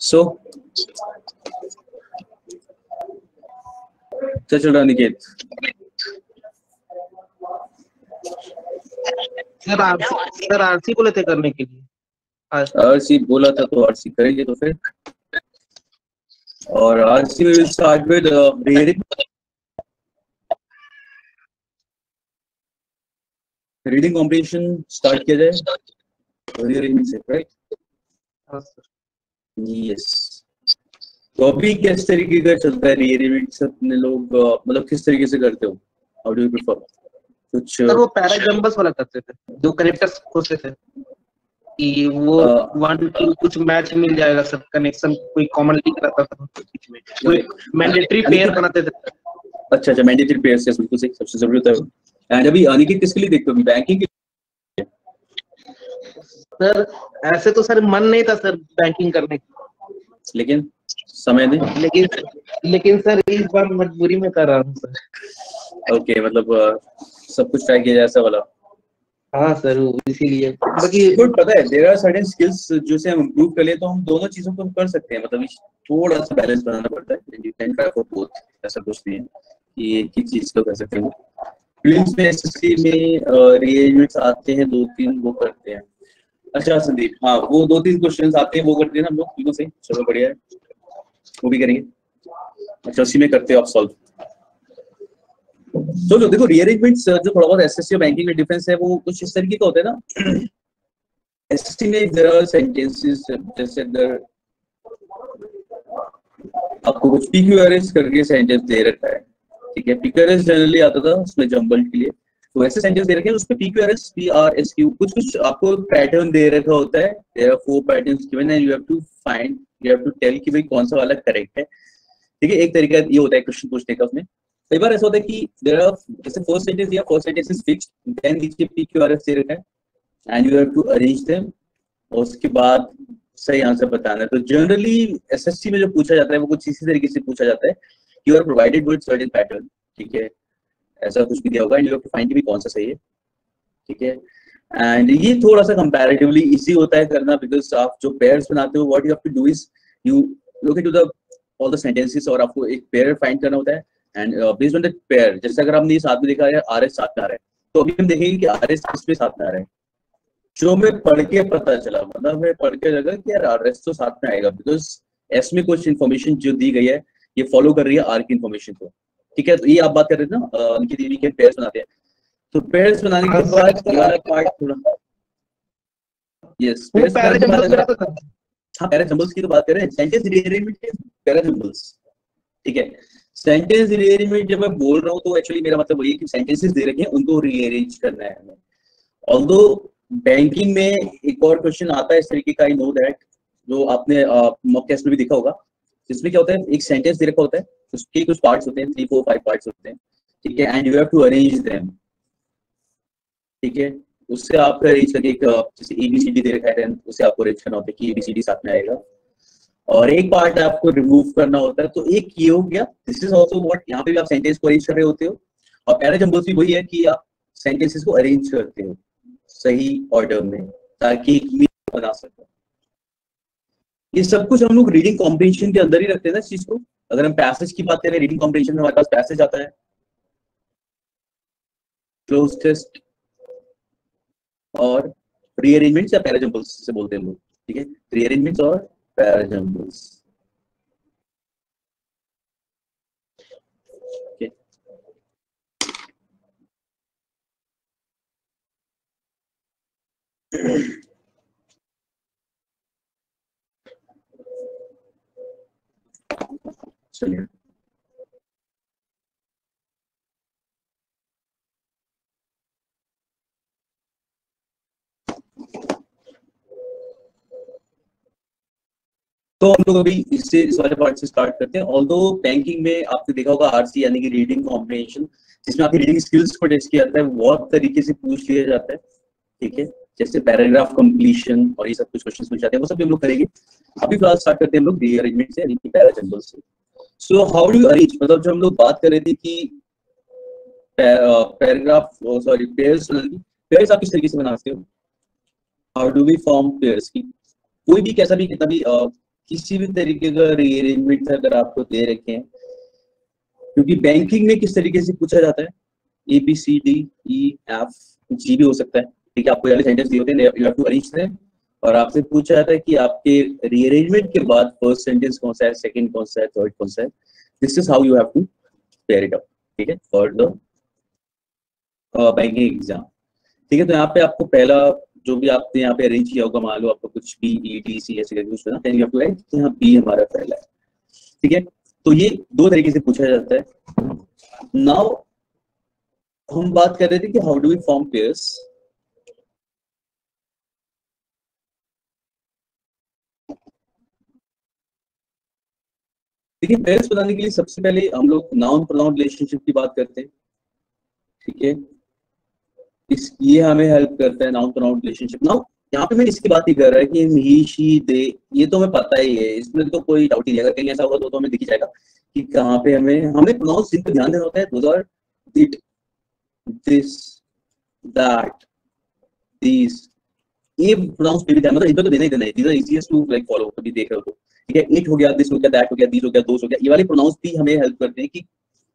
सो क्या चल रहा Niket sir RC sir RC बोले थे करने के लिए। आरसी बोला था तो आरसी करेंगे तो फिर। और RC will start with reading reading competition start किया जाए। रीडिंग से राइट यस तो अभी किस तरीके का चलता है? रीअरेंजमेंट अपने लोग मतलब किस तरीके से करते हो? हाउ डू यू प्रेफर कुछ सर वो पैराजम्बस वाला करते थे जो कनेक्टर्स खोलते थे कि वो वन टू कुछ मैच मिल जाएगा सब कनेक्शन कोई कॉमन लिंक रहता था बीच में। कोई मैंडेटरी पेयर बनाते थे। अच्छा अच्छा मैंडेटरी पेयर से बिल्कुल सही सबसे ज़रूरी होता है एंड अभी अनिकेत किसके लिए देखते हो? बैंकिंग सर ऐसे तो सर मन नहीं था सर बैंकिंग करने का। लेकिन समय दे। लेकिन लेकिन सर इस बार मजबूरी में कर रहा हूँ सर। ओके मतलब सब कुछ ट्राई किया जाए ऐसा वाला। हाँ सर इसीलिए। बाकी गुड पता है देयर आर सर्टेन स्किल्स जो से हम इंप्रूव कर ले तो हम दोनों चीज़ों को कर सकते हैं। मतलब थोड़ा सा बैलेंस बनाना पड़ता है। You can try for both ऐसा कुछ नहीं है कि एक ही चीज़ को कर सकते हैं। फिल्म्स में एसएससी में रीअरेंजमेंट्स आते हैं दो तीन वो करते हैं। अच्छा संदीप। हाँ वो दो तीन क्वेश्चंस आते हैं, वो करते हैं हम लोग। बिल्कुल सही। चलो, बढ़िया है। वो भी करेंगे। अच्छा उसी में करते हो आप सॉल्व तो जो देखो रीअरेंजमेंट्स जो थोड़ा बहुत एसएससी और बैंकिंग में डिफरेंस है, वो कुछ इस तरीके का होता है ना। एसएससी में देयर आर सेंटेंसेस जैसे अगर आपको कुछ पीक्यूआरएस करके सेंटेंस दे रखा है। ठीक है? पीक्यूआरएस जनरली आता था उसमें जंबल के लिए। तो ऐसे सेंटेंस दे रखे हैं उसपे पीक्यूआरएस पीआरएसक्यू कुछ कुछ आपको पैटर्न दे रखा होता है। There are four patterns given and you have to find you have to tell कि भाई कौन सा वाला करेक्ट है। ठीक है, एक तरीका ये होता है क्वेश्चन पूछने का उसमें। कई बार ऐसा होता है कि देयर आर जैसे फ़र्स्ट सेंटेंस दिया first sentence is fixed then नीचे पीक्यूआरएस दे रखा है and you have to arrange them और उसके बाद सही आंसर बताना है। तो जनरली एसएससी में जो पूछा जाता है, वो कुछ इसी तरीके से पूछा जाता है you are provided with certain pattern ठीक है? ऐसा कुछ भी दिया होगा एंड यू टू फाइंड भी कौन सा सही है? ठीक है? एंड ये थोड़ा सा कंपैरेटिवली इजी होता है करना बिकॉज़ आप जो पेयर्स बनाते हो what you have to do is you look into the all the sentences और आपको एक पेयर फाइंड करना होता है। And based on the pair जैसे अगर हमने ये साथ में देखा है आर एस साथ में आ रहा है। तो अभी हम देखेंगे कि आर एस किस पे साथ में आ रहा है। जो मैं पढ़ के पता चला मतलब मैं पढ़ के लगा कि यार आर एस तो साथ में आएगा। बिकॉज़ एस में कुछ इन्फॉर्मेशन जो दी गई है, ये फॉलो कर रही है आर की इन्फॉर्मेशन को। ठीक है? तो ये आप बात कर रहे थे ना उनकी दीदी के पेयर्स बनाते हैं। तो पेयर्स बनाने के बाद हमारा पार्ट थोड़ा यस हाँ पैराजम्बल्स की तो बात कर रहे हैं। सेंटेंस रीअरेंजमेंट पैराजम्बल्स ठीक है? सेंटेंस रीअरेंजमेंट जब मैं बोल रहा हूँ तो एक्चुअली मेरा मतलब वही है कि सेंटेंसेस दे रखे हैं उनको रीअरेंज करना है हमें। ऑल्दो बैंकिंग में एक और क्वेश्चन आता है इस तरीके का आई नो दैट जो आपने मॉक टेस्ट में भी देखा होगा। जिसमें क्या होता है? एक सेंटेंस दे रखा होता है, उसके कुछ पार्ट्स होते हैं थ्री फोर फाइव पार्ट्स होते हैं, ठीक है? And you have to arrange them ठीक है? उससे आप अरेंज करके एक जैसे एबीसीडी दे रखा है, उसे आपको अरेंज करना होता है कि एबीसीडी साथ में आएगा। और एक पार्ट आपको रिमूव करना होता है तो एक ये हो गया। दिस इज़ ऑल्सो वॉट यहाँ पे भी आप सेंटेंस को अरेंज कर रहे होते हो। और पैराजम्बल्स भी वही है कि आप सेंटेंसेस को अरेंज करते हो, सही ऑर्डर में, ताकि एक बना सको। ये सब कुछ हम लोग रीडिंग कॉम्प्रिहेंशन के अंदर ही रखते हैं ना इस चीज़ को। अगर हम पैसेज की बात करें रीडिंग कॉम्प्रिहेंशन में हमारे पास पैसेज आता है। क्लोज टेस्ट और रीअरेंजमेंट्स या पैराजम्बल्स से बोलते हैं हम लोग, ठीक है? रीअरेंजमेंट्स और पैराजम्बल्स चलिए तो हम लोग अभी इससे इस वाले पार्ट से स्टार्ट करते हैं। ऑल दो बैंकिंग में आपने देखा होगा आरसी यानी कि रीडिंग कॉम्बिनेशन जिसमें आपकी रीडिंग स्किल्स को टेस्ट किया जाता है बहुत तरीके से पूछ लिया जाता है, ठीक है? जैसे पैराग्राफ कंप्लीशन और ये सब कुछ क्वेश्चन पूछ जाते हैं, वो सब भी हम लोग करेंगे। अभी फ़िलहाल स्टार्ट करते हैं हम लोग रीअरेंजमेंट से, यानी कि पैराजम्बल से। सो हाउ डू अरेंज मतलब जो हम लोग बात कर रहे थे कि पैराग्राफ सॉरी पेयर्स पेयर्स आप किस तरीके से बनाते हो? How do we form pairs की? कोई भी कैसा भी कितना भी uh, किसी भी तरीके का रीअरेंजमेंट अगर आपको दे रखे हैं क्योंकि बैंकिंग में किस तरीके से पूछा जाता है? A B C D E F G भी हो सकता है। ठीक है आपको सेंटेंस दिए होते हैं और आपसे पूछा है कि आपके रीअरेंजमेंट के बाद फ़र्स्ट सेंटेंस कौन सा है सेकंड कौन सा है थर्ड कौन सा है? This is how you have to pair it up ठीक है? फॉर द बैंकिंग एग्ज़ाम ठीक है तो यहाँ पे आपको पहला जो भी आपने यहाँ पे अरेंज किया होगा, मान लो आपको कुछ बी ई डी सी ऐसे कुछ देन यू टू राइट यहाँ बी हमारा पहला है, ठीक है? तो ये दो तरीके से पूछा जाता है। नाउ हम बात कर रहे थे कि how do we form pairs देखिए पेयर्स बनाने के लिए सबसे पहले हम लोग नाउन प्रोनाउन रिलेशनशिप की बात करते हैं। ठीक है? इस ये हमें हेल्प करता है नाउन प्रोनाउन रिलेशनशिप नाउ यहाँ पे मैं इसकी बात ही कर रहा है कि ही शी दे ये तो हमें पता ही है। इसमें तो कोई डाउट ही नहीं अगर कहीं ऐसा होगा तो, तो हमें दिख जाएगा कि कहाँ पे हमें हमें प्रोनाउंस जिन पे ध्यान देना होता है those are it this that this ये प्रोनाउंस पे भी ध्यान मतलब इनको तो देना ही देना है। These are easiest to like follow कभी देख रहे हो तो। ठीक है इट हो गया दिस हो गया दैट हो गया दिस हो गया दोस हो गया। ये वाले प्रोनाउंस भी हमें हेल्प करते हैं कि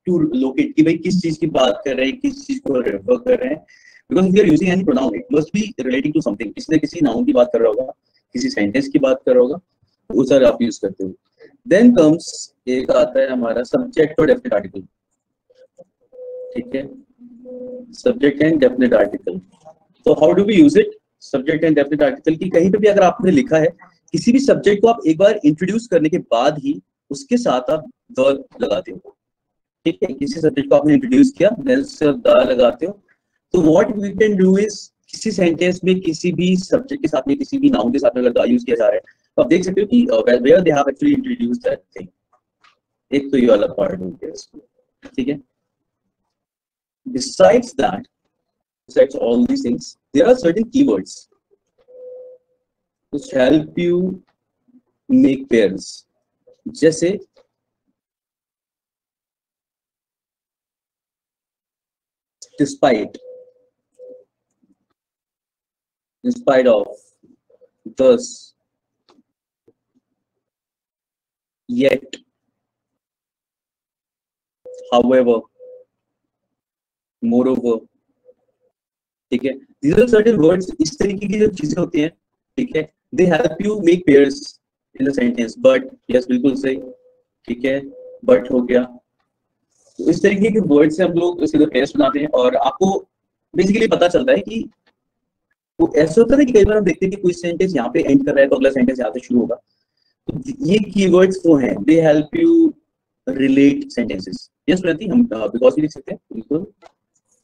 टू लोकेट कि भाई किस चीज़ की बात कर रहे हैं, किस चीज़ को रेफर कर रहे हैं। Because we are using any pronoun it must be relating to something किसी ने किसी नाउन की बात कर रहा होगा, किसी सेंटेंस की बात कर रहा होगा, वो सर आप यूज़ करते हो। देन कम्स एक आता है हमारा सब्जेक्ट और डेफिनेट आर्टिकल ठीक है? सब्जेक्ट एंड डेफिनेट आर्टिकल तो how do we use it subject and definite article की कहीं पे भी अगर आपने लिखा है किसी भी सब्जेक्ट को आप एक बार इंट्रोड्यूस करने के बाद ही उसके साथ आप द लगाते हो। ठीक है? किसी सब्जेक्ट को आपने इंट्रोड्यूस किया द लगाते हो। तो what we can do is किसी सेंटेंस में किसी भी सब्जेक्ट के साथ में किसी भी नाउन के साथ में द यूज़ किया जा रहा है तो आप देख सकते हो कि where they have actually introduce that thing एक तो ये वाला पार्ट हो गया ठीक है? Besides that, besides all these things, there are certain keywords. Which help you make pairs जैसे despite in spite of thus yet however moreover ठीक है these are certain words इस तरीके की जो चीज़ें होती हैं ठीक है they help you make pairs in the sentence, but yes, बिल्कुल सही। ठीक है, but हो गया। तो इस तरीके के वर्ड से हम लोग सीधे पेयर्स बनाते हैं, और आपको बेसिकली पता चलता है कि वो ऐसा होता है कि कई बार हम देखते हैं कि कोई सेंटेंस यहाँ पे एंड कर रहा है तो अगला सेंटेंस यहाँ से शुरू होगा। तो ये कीवर्ड्स वो हैं। They help you relate sentences yes प्रति हम बिकॉज़ भी लिख सकते हैं। बिल्कुल।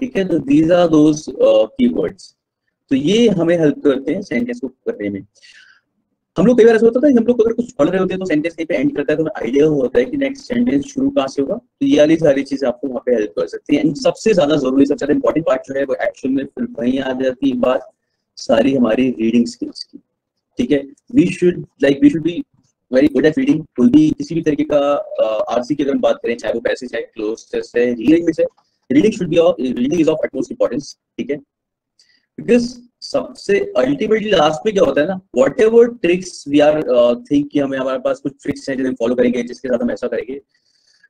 ठीक है तो दीज आर दोज कीवर्ड्स तो ये हमें हेल्प करते हैं सेंटेंस को करने में। हम लोग कई बार ऐसा होता है हम लोग अगर कुछ पढ़ रहे होते हैं तो सेंटेंस कहीं पे एंड करता है तो आइडिया होता है कि नेक्स्ट सेंटेंस शुरू कहाँ से होगा। तो ये वाली सारी चीज़ें आपको वहाँ पे हेल्प कर सकती है। सबसे ज़्यादा ज़रूरी, सबसे ज़्यादा इंपॉर्टेंट पार्ट जो है वो एक्शन में फिर वही आ जाती है बात सारी हमारी रीडिंग स्किल्स की। ठीक है? We should like we should be very good at reading कोई भी किसी भी तरीके का आरसी की अगर बात करें, चाहे वो पैसे चाहे क्लोज है रीडिंग में से reading should be reading is of utmost importance ठीक है? बिकॉज़ सबसे अल्टीमेटली लास्ट में क्या होता है ना whatever tricks we are think कि हमें हमारे पास कुछ ट्रिक्स हैं जिन्हें फॉलो करेंगे, जिसके साथ हम ऐसा करेंगे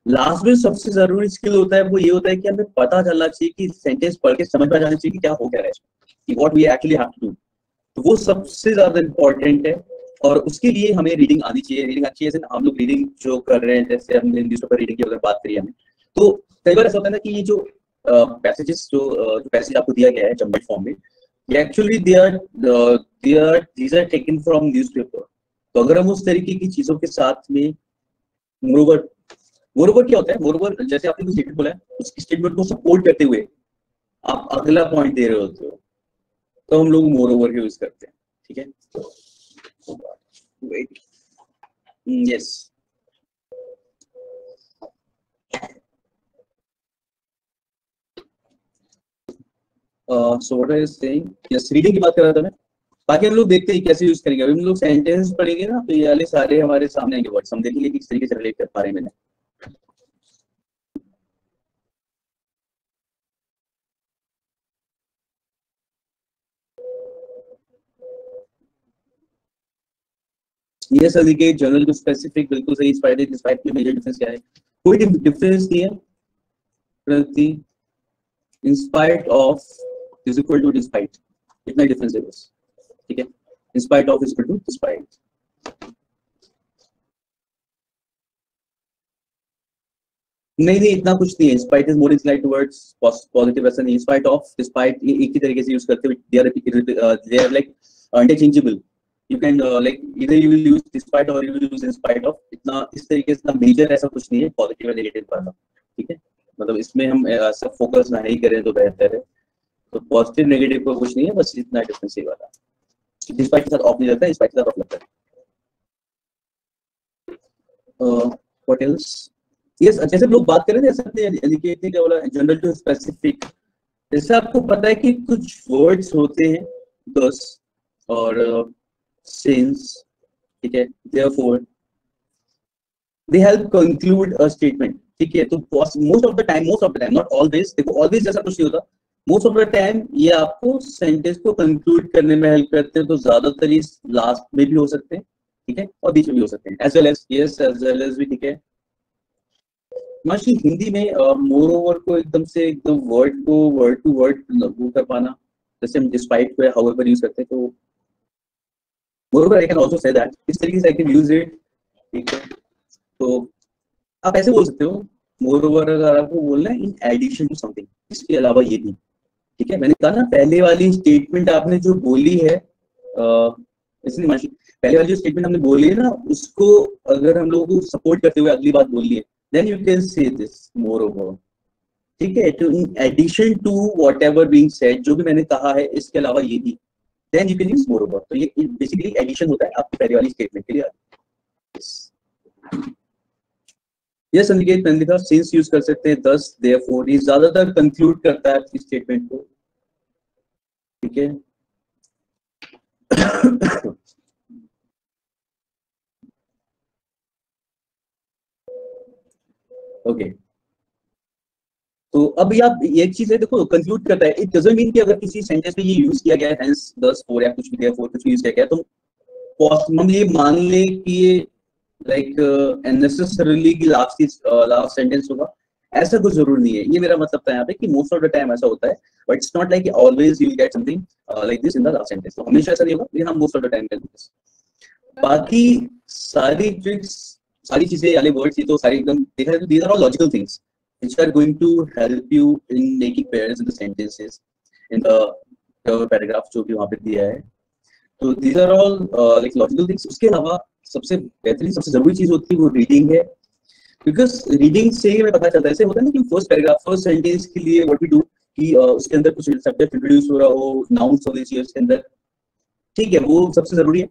लास्ट में सबसे ज़रूरी स्किल होता है, वो ये होता है कि हमें पता चलना चाहिए कि सेंटेंस पढ़ के समझ में जाना चाहिए कि क्या हो क्या है कि what we actually have to do तो वो सबसे ज़्यादा इंपॉर्टेंट है, और उसके लिए हमें रीडिंग आनी चाहिए। रीडिंग अच्छी है हम लोग रीडिंग जो कर रहे हैं, जैसे हमने न्यूज़पेपर रीडिंग की अगर बात करी हमें तो कई बार ऐसा होता है ना कि ये जो पैसेजेस जो जो पैसेज आपको दिया गया है जम्बल फॉर्म में actually they are they are these are taken from newspaper तो अगर हम उस तरीके की चीज़ों के साथ में, मोरोवर मोरोवर क्या होता है? मोरोवर, जैसे आपने कोई स्टेटमेंट बोला है उस स्टेटमेंट को सपोर्ट करते हुए आप अगला पॉइंट दे रहे होते हो तो हम लोग मोरोवर यूज़ करते हैं, ठीक है? Wait yes so what I saying yes reading की बात कर रहा था मैं बाकी हम लोग देखते हैं कैसे यूज़ करेंगे। अभी हम लोग सेंटेंस पढ़ेंगे ना तो ये वाले सारे हमारे सामने आएँगे वर्ड्स हम देखेंगे किस तरीके से रिलेट कर पा रहे हैं मैंने। ये सर के जनरल टू स्पेसिफिक बिल्कुल सही डिस्पाइट है डिस्पाइट में मेजर डिफरेंस क्या है? कोई डिफरेंस नहीं है। प्रति in spite of is equal to despite इतना डिफरेंस है बस ठीक है in spite of is equal to despite नहीं नहीं, इतना कुछ नहीं है। Spite is more inclined towards positive ऐसा नहीं स्पाइट ऑफ़ डिस्पाइट एक ही तरीके से यूज़ करते हैं they are they are like interchangeable you can like इधर यू विल यूज़ डिस्पाइट और you will use in spite of इतना, इस तरीके से मेजर ऐसा कुछ नहीं है। पॉजिटिव और नेगेटिव वाला। ठीक है? मतलब इसमें हम सब फोकस ना ही करें तो बेहतर है। तो पॉजिटिव नेगेटिव का कुछ नहीं है, बस इतना डिफरेंस ही वाला। डिस्पाइट के साथ ऑफ़ नहीं लगता है स्पाइट के साथ ऑफ़ लगता है। व्हाट एल्स यस जैसे लोग बात कर रहे थे जैसे एलिकेट क्या बोला जनरल टू स्पेसिफिक जैसे आपको पता है कि कुछ वर्ड्स होते हैं दस और सिंस ठीक है therefore they help conclude a statement ठीक है तो most of the time most of the time not always देखो ऑलवेज जैसा कुछ नहीं होता मोस्ट ऑफ़ द टाइम ये आपको सेंटेंस को कंक्लूड करने में हेल्प करते हैं तो ज़्यादातर ये लास्ट में भी हो सकते हैं, ठीक है? और बीच में भी हो सकते हैं। As well as yes as well as भी, ठीक है? माशी हिंदी में मोर ओवर को एकदम से एकदम वर्ड को वर्ड टू वर्ड वो कर पाना। जैसे हम डिस्पाइट को हाउएवर यूज़ करते हैं तो moreover I can also say that इस तरीके से आई कैन यूज़ इट ठीक है? तो आप ऐसे बोल सकते हो मोर ओवर अगर आपको बोलना है इन एडिशन टू समथिंग इसके अलावा ये भी। ठीक है, मैंने कहा ना, पहले वाली स्टेटमेंट आपने जो बोली है इसलिए पहले वाली जो स्टेटमेंट हमने बोली है ना, उसको अगर हम लोगों को सपोर्ट करते हुए अगली बात बोली है, then you can say this moreover ठीक है तो in addition to whatever being said जो भी मैंने कहा है, इसके अलावा ये भी then you can use moreover तो ये बेसिकली एडिशन होता है आपकी पहले वाली स्टेटमेंट के लिए। यस अनिकेत मैंने लिखा सिंस यूज़ कर सकते हैं दस देयरफॉर ये ज़्यादातर कंक्लूड करता है स्टेटमेंट को। ठीक है। ओके तो अब आप एक चीज़ है, देखो कंक्लूड करता है। इट मीन कि अगर किसी सेंटेंस में ये यूज़ किया गया है 10 4 या कुछ भी 4 कुछ भी यूज़ किया गया तो हम ये मान ले कि ये लाइक नेसेसरीली की लास्ट लास्ट सेंटेंस होगा। ऐसा कुछ ज़रूर नहीं है। ये मेरा मतलब था यहाँ पे कि मोस्ट ऑफ़ द टाइम ऐसा होता है but it's not like always you get something like this in the last sentence तो हमेशा ऐसा नहीं होगा लेकिन हम मोस्ट ऑफ़ द टाइम करते बाकी सारी ट्रिक्स सारी चीज़ें वाले वर्ड्स ये तो सारी एकदम देखा जाए तो these are all logical things which are going to help you in making pairs in the sentences in the paragraph जो भी वहाँ पे दिया है। तो are all uh, like logical things उसके अलावा सबसे बेहतरीन सबसे ज़रूरी चीज़ होती है वो रीडिंग है। बिकॉज़ रीडिंग से ही हमें पता चलता है। ऐसे होता है ना कि फ़र्स्ट पैराग्राफ फ़र्स्ट सेंटेंस के लिए व्हाट वी डू कि उसके अंदर कुछ सब्जेक्ट इंट्रोड्यूस हो रहा हो नाउन्स होने चाहिए उसके अंदर। ठीक है, वो सबसे ज़रूरी है।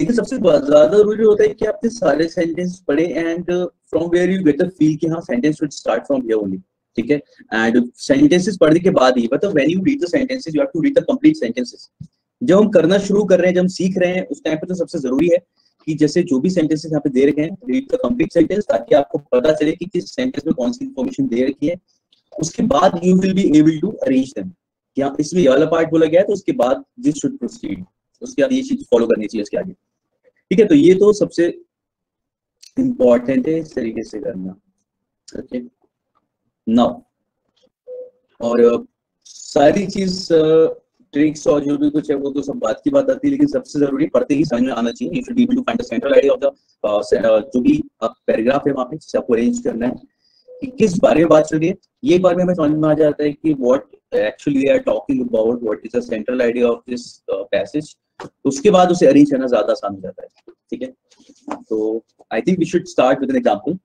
लेकिन सबसे ज़्यादा ज़रूरी होता है कि आपने सारे सेंटेंस पढ़े and from where you get a feel कि हाँ sentence should start from here only ठीक है? एंड सेंटेंसेस पढ़ने के बाद ही मतलब when you read the sentences you have to read the complete sentences जब हम करना शुरू कर रहे हैं, जब हम सीख रहे हैं, उस टाइम पे तो सबसे ज़रूरी है कि जैसे जो भी सेंटेंसेस यहाँ पे दे रखे हैं रीड द कंप्लीट सेंटेंस ताकि आपको पता चले कि किस सेंटेंस में कौन सी इंफॉर्मेशन दे रखी है। उसके बाद you will be able to arrange them यहाँ इसमें वाला पार्ट बोला गया है तो उसके बाद दिस शुड प्रोसीड उसके बाद ये चीज़ फॉलो करनी चाहिए उसके आगे। ठीक है तो ये तो सबसे इंपॉर्टेंट है इस तरीके से करना। ओके नाउ और सारी चीज़ ट्रिक्स और जो भी कुछ है, वो तो सब बात की बात आती है, लेकिन सबसे ज़रूरी पढ़ते ही समझ में आना चाहिए। To find the central idea of the जो भी पैराग्राफ है वहाँ पे, जिसे आपको अरेंज करना है। कि किस बारे में बात चल रही है? ये बारे में हमें समझ में आ जाता है कि what actually are talking about what is the central idea of this passage उसके बाद उसे अरेंज करना ज़्यादा आसान हो जाता है। ठीक है? तो I think we should start with an example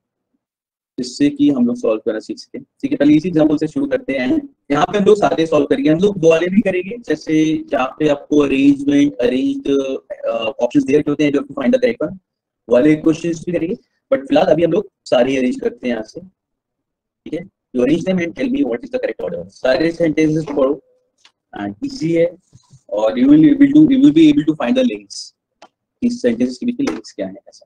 जिससे कि हम लोग सॉल्व करना सीख सकें। ठीक है, पहले इसी एग्जांपल से शुरू करते हैं। यहाँ पे हम लोग सारे सॉल्व करेंगे। हम लोग दो वाले भी करेंगे, जैसे जहाँ पे आपको अरेंजमेंट अरेंज ऑप्शंस दे रखे होते हैं, जो फाइंड द करेक्ट वन वाले क्वेश्चंस भी करेंगे। बट फ़िलहाल अभी हम लोग सारे अरेंज करते हैं यहाँ से। ठीक है you arrange them and tell me what is the correct order सारे सेंटेंसेस पढ़ो। एंड इजी है। और you will able to you will be able to find the links इस सेंटेंसेस के बीच में लिंक्स क्या है, ऐसा।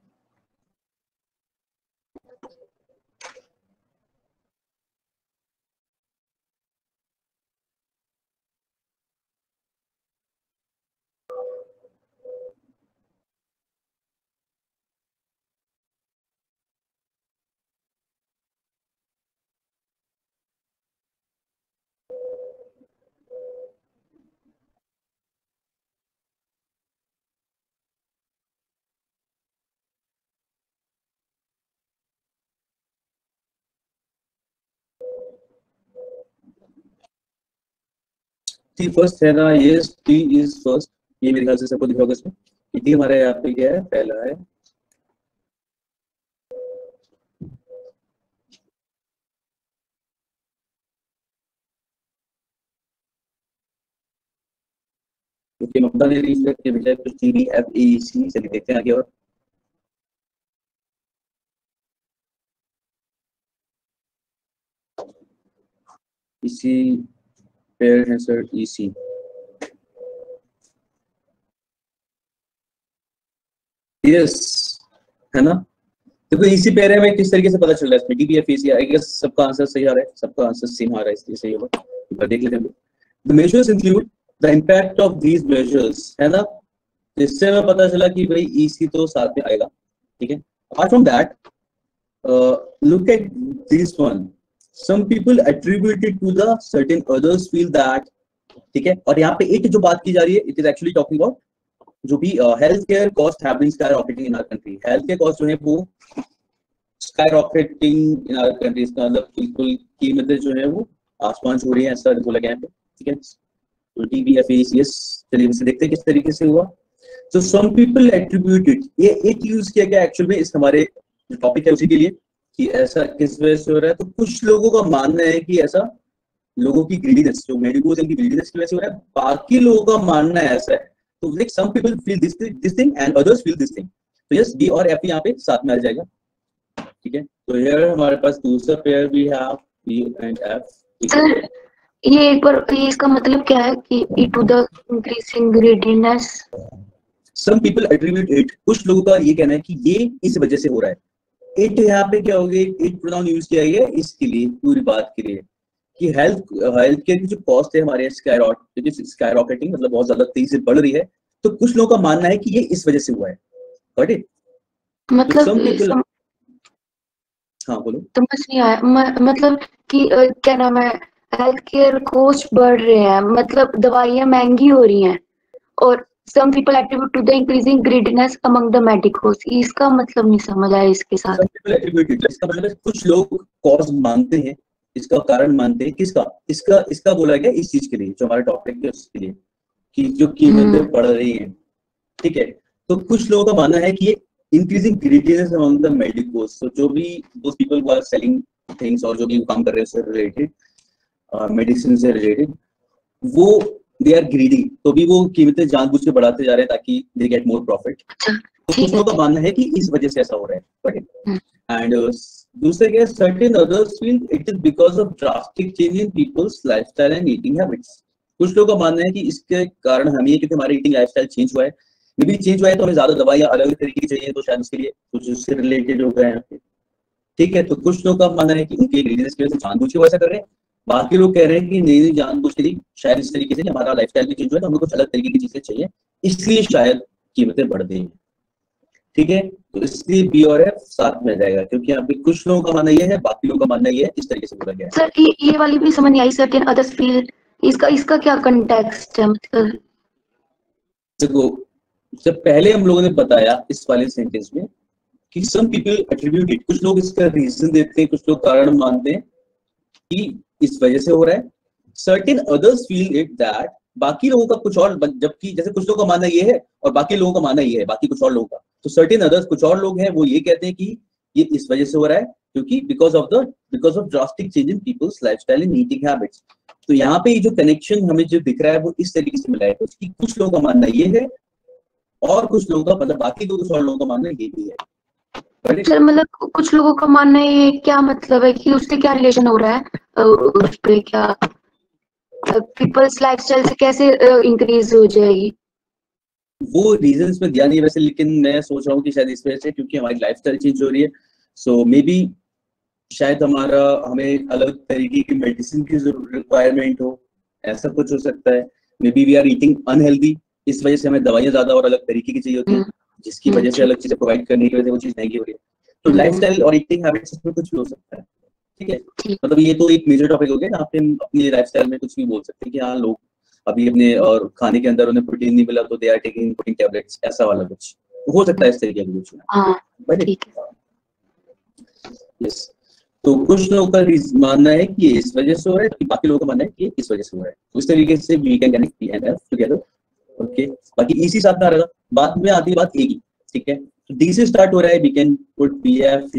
टी फ़र्स्ट है ना ये टी इज़ फ़र्स्ट ये मेरे ख्याल से सबको दिखा होगा इसमें। टी हमारे यहाँ पे क्या है? पहला है। क्योंकि ममता ने भेजा कुछ टी एफ़ सी देखते हैं आगे और। इसी है सर इसी यस है ना? देखो इसी पेयर में किस तरीके से पता चल रहा है इसमें? आई गेस सबका आंसर सही आ रहा है। सबका आंसर सेम आ रहा है, इसलिए सही होगा। देख लेते हैं the measures include the impact of these measures है ना? इससे हमें पता चला कि भाई ईसी तो साथ में आएगा, ठीक है? Apart from that look at this one some people attribute it to the certain others feel that, ठीक है? और यहाँ पे एक जो बात की जा रही है it is actually talking about जो भी health care cost have sky in our country health care cost जो है वो skyrocketing in our country इसका मतलब बिल्कुल कीमतें जो है वो आसमान छू रही है, ऐसा बोला गया है ठीक है? तो टी बी एफ़ एस चलिए इसे देखते हैं किस तरीके से हुआ। तो सम पीपल एट्रीब्यूट इट ये एक यूज़ किया गया एक्चुअल में इस हमारे टॉपिक है उसी के लिए। कि ऐसा किस वजह से हो रहा है? तो कुछ लोगों का मानना है कि ऐसा लोगों की ग्रीडीनेस जो मेडिकोज की ग्रीडीनेस की वजह से हो रहा है बाकी लोगों का मानना है ऐसा है। तो like some people feel this this thing and others feel this thing तो यस बी और एफ़ यहाँ पे साथ में आ जाएगा। ठीक है? तो हियर हमारे पास दूसरा पेयर भी है बी एंड एफ़ ये एक बार ये इसका मतलब क्या है कि E to the increasing greediness some people attribute it कुछ लोगों का ये कहना है कि ये इस वजह से हो रहा है। इट यहाँ पे क्या हो गया इट प्रोनाउन यूज़ किया गया इसके लिए पूरी बात के लिए कि हेल्थ हेल्थ केयर की जो कॉस्ट है हमारे स्काई रॉकेटिंग मतलब बहुत ज़्यादा तेज़ी से बढ़ रही है तो कुछ लोगों का मानना है कि ये इस वजह से हुआ है। गॉट इट मतलब सम- हाँ बोलो। समझ नहीं आया। म- मतलब कि क्या नाम है? हेल्थ केयर कॉस्ट बढ़ रहे हैं मतलब दवाइयाँ महँगी हो रही हैं और some people attribute to the increasing greediness among the medicos इसका मतलब नहीं समझ आया इसके साथ. इसका मतलब कुछ लोग कॉज मानते हैं इसका कारण मानते हैं। किसका? इसका इसका बोला गया इस चीज़ के लिए जो हमारा टॉपिक है उसके लिए कि जो कीमतें हम्म। बढ़ रही हैं। ठीक है? तो कुछ लोगों का मानना है कि ये increasing greediness among the medicos तो जो भी दो पीपल आर सेलिंग थिंग्स और जो भी काम कर रहे हैं उससे रिलेटेड मेडिसिन से रिलेटेड वो दे आर ग्रीडी तो भी वो कीमतें जानबूझ के बढ़ाते जा रहे हैं ताकि दे गेट मोर प्रॉफिट कुछ लोगों का मानना है कि इस वजह से ऐसा हो रहा है हम्म। एंड दूसरे के certain others feel it is because of drastic change in people's lifestyle and eating habits कुछ लोगों का मानना है कि इसके कारण हम हमें क्योंकि हमारी ईटिंग लाइफस्टाइल चेंज हुआ है। मे बी चेंज हुआ है तो हमें ज़्यादा दवाइयाँ अलग अलग तरीके की चाहिए तो शायद उसके लिए कुछ उससे रिलेटेड हो गए हैं। ठीक है तो कुछ लोगों का मानना है कि उनके इंग्रेडिएंट्स की वजह से जानबूझ के वो ऐसा कर रहे हैं। बाकी लोग कह रहे हैं कि नहीं जानबूझ के शायद इस तरीके से हमारा लाइफस्टाइल भी चेंज हुआ है तो हमें कुछ अलग तरीके की चीज़ें चाहिए इसलिए शायद कीमतें बढ़ गई हैं। ठीक है? तो इसलिए बी और एफ़ साथ में जाएगा क्योंकि यहाँ पे कुछ लोगों का मानना ये है बाकी लोगों का मानना ये है इस तरीके से बोला गया सर ये ये वाली भी समझ नहीं आई सर्टेन अदर्स फील इसका इसका क्या कंटेक्स्ट है मतलब? देखो जब पहले हम लोगों ने बताया इस वाले सेंटेंस में कि सम पीपल एट्रीब्यूट इट कुछ लोग इसका रीजन देते हैं कुछ लोग कारण मानते हैं कि इस वजह से हो रहा है। Certain others feel it that बाकी लोगों का कुछ और जबकि जैसे कुछ लोगों का मानना ये है और बाकी लोगों का मानना ये है, बाकी कुछ और लोगों का। तो सर्टेन अदर्स कुछ और लोग हैं, वो ये कहते हैं कि ये इस वजह से हो रहा है क्योंकि because of the because of drastic change in people's lifestyle and eating habits तो यहाँ पे ये जो कनेक्शन हमें जो दिख रहा है, वो इस तरीके से मिला है कि कुछ लोगों का मानना ये है और कुछ लोगों का मतलब बाकी कुछ और लोगों का मानना ये भी है? सर मतलब कुछ लोगों का मानना है क्या मतलब है कि उससे क्या रिलेशन हो रहा है? उस पे क्या पीपल्स लाइफस्टाइल से कैसे इंक्रीज हो जाएगी? वो रीजन में दिया नहीं वैसे लेकिन मैं सोच रहा हूँ कि शायद इस वजह से क्योंकि हमारी लाइफस्टाइल चेंज हो रही है। सो मे बी शायद हमारा हमें अलग तरीके की मेडिसिन की रिक्वायरमेंट हो ऐसा कुछ हो सकता है। Maybe we are eating unhealthy इस वजह से हमें दवाइयाँ ज़्यादा और अलग तरीके की चाहिए होती है। हम्म, जिसकी वजह से अलग चीज़ें प्रोवाइड करने की वजह से वो चीज़ महँगी हो रही है। तो हम्म। लाइफस्टाइल और ईटिंग हैबिट्स इसमें कुछ भी हो सकता है ठीक है? मतलब ये तो एक मेजर टॉपिक हो गया जहाँ पे हम अपनी लाइफस्टाइल में कुछ भी बोल सकते हैं कि हाँ लोग अभी अपने और खाने के अंदर उन्हें प्रोटीन नहीं मिला तो they are taking protein tablets ऐसा वाला कुछ। हो सकता है इस तरीके का कुछ हाँ ठीक है। तो कुछ लोगों का मानना है कि इस वजह से हो रहा है बाकी लोगों का मानना है कि इस वजह से हो रहा है। उस तरीके से we can connect P and F together okay बाकी इसी साथ में आ रहेगा बाद में आती बात ए की ठीक है? डी से स्टार्ट हो रहा है वी पुट पी एफ़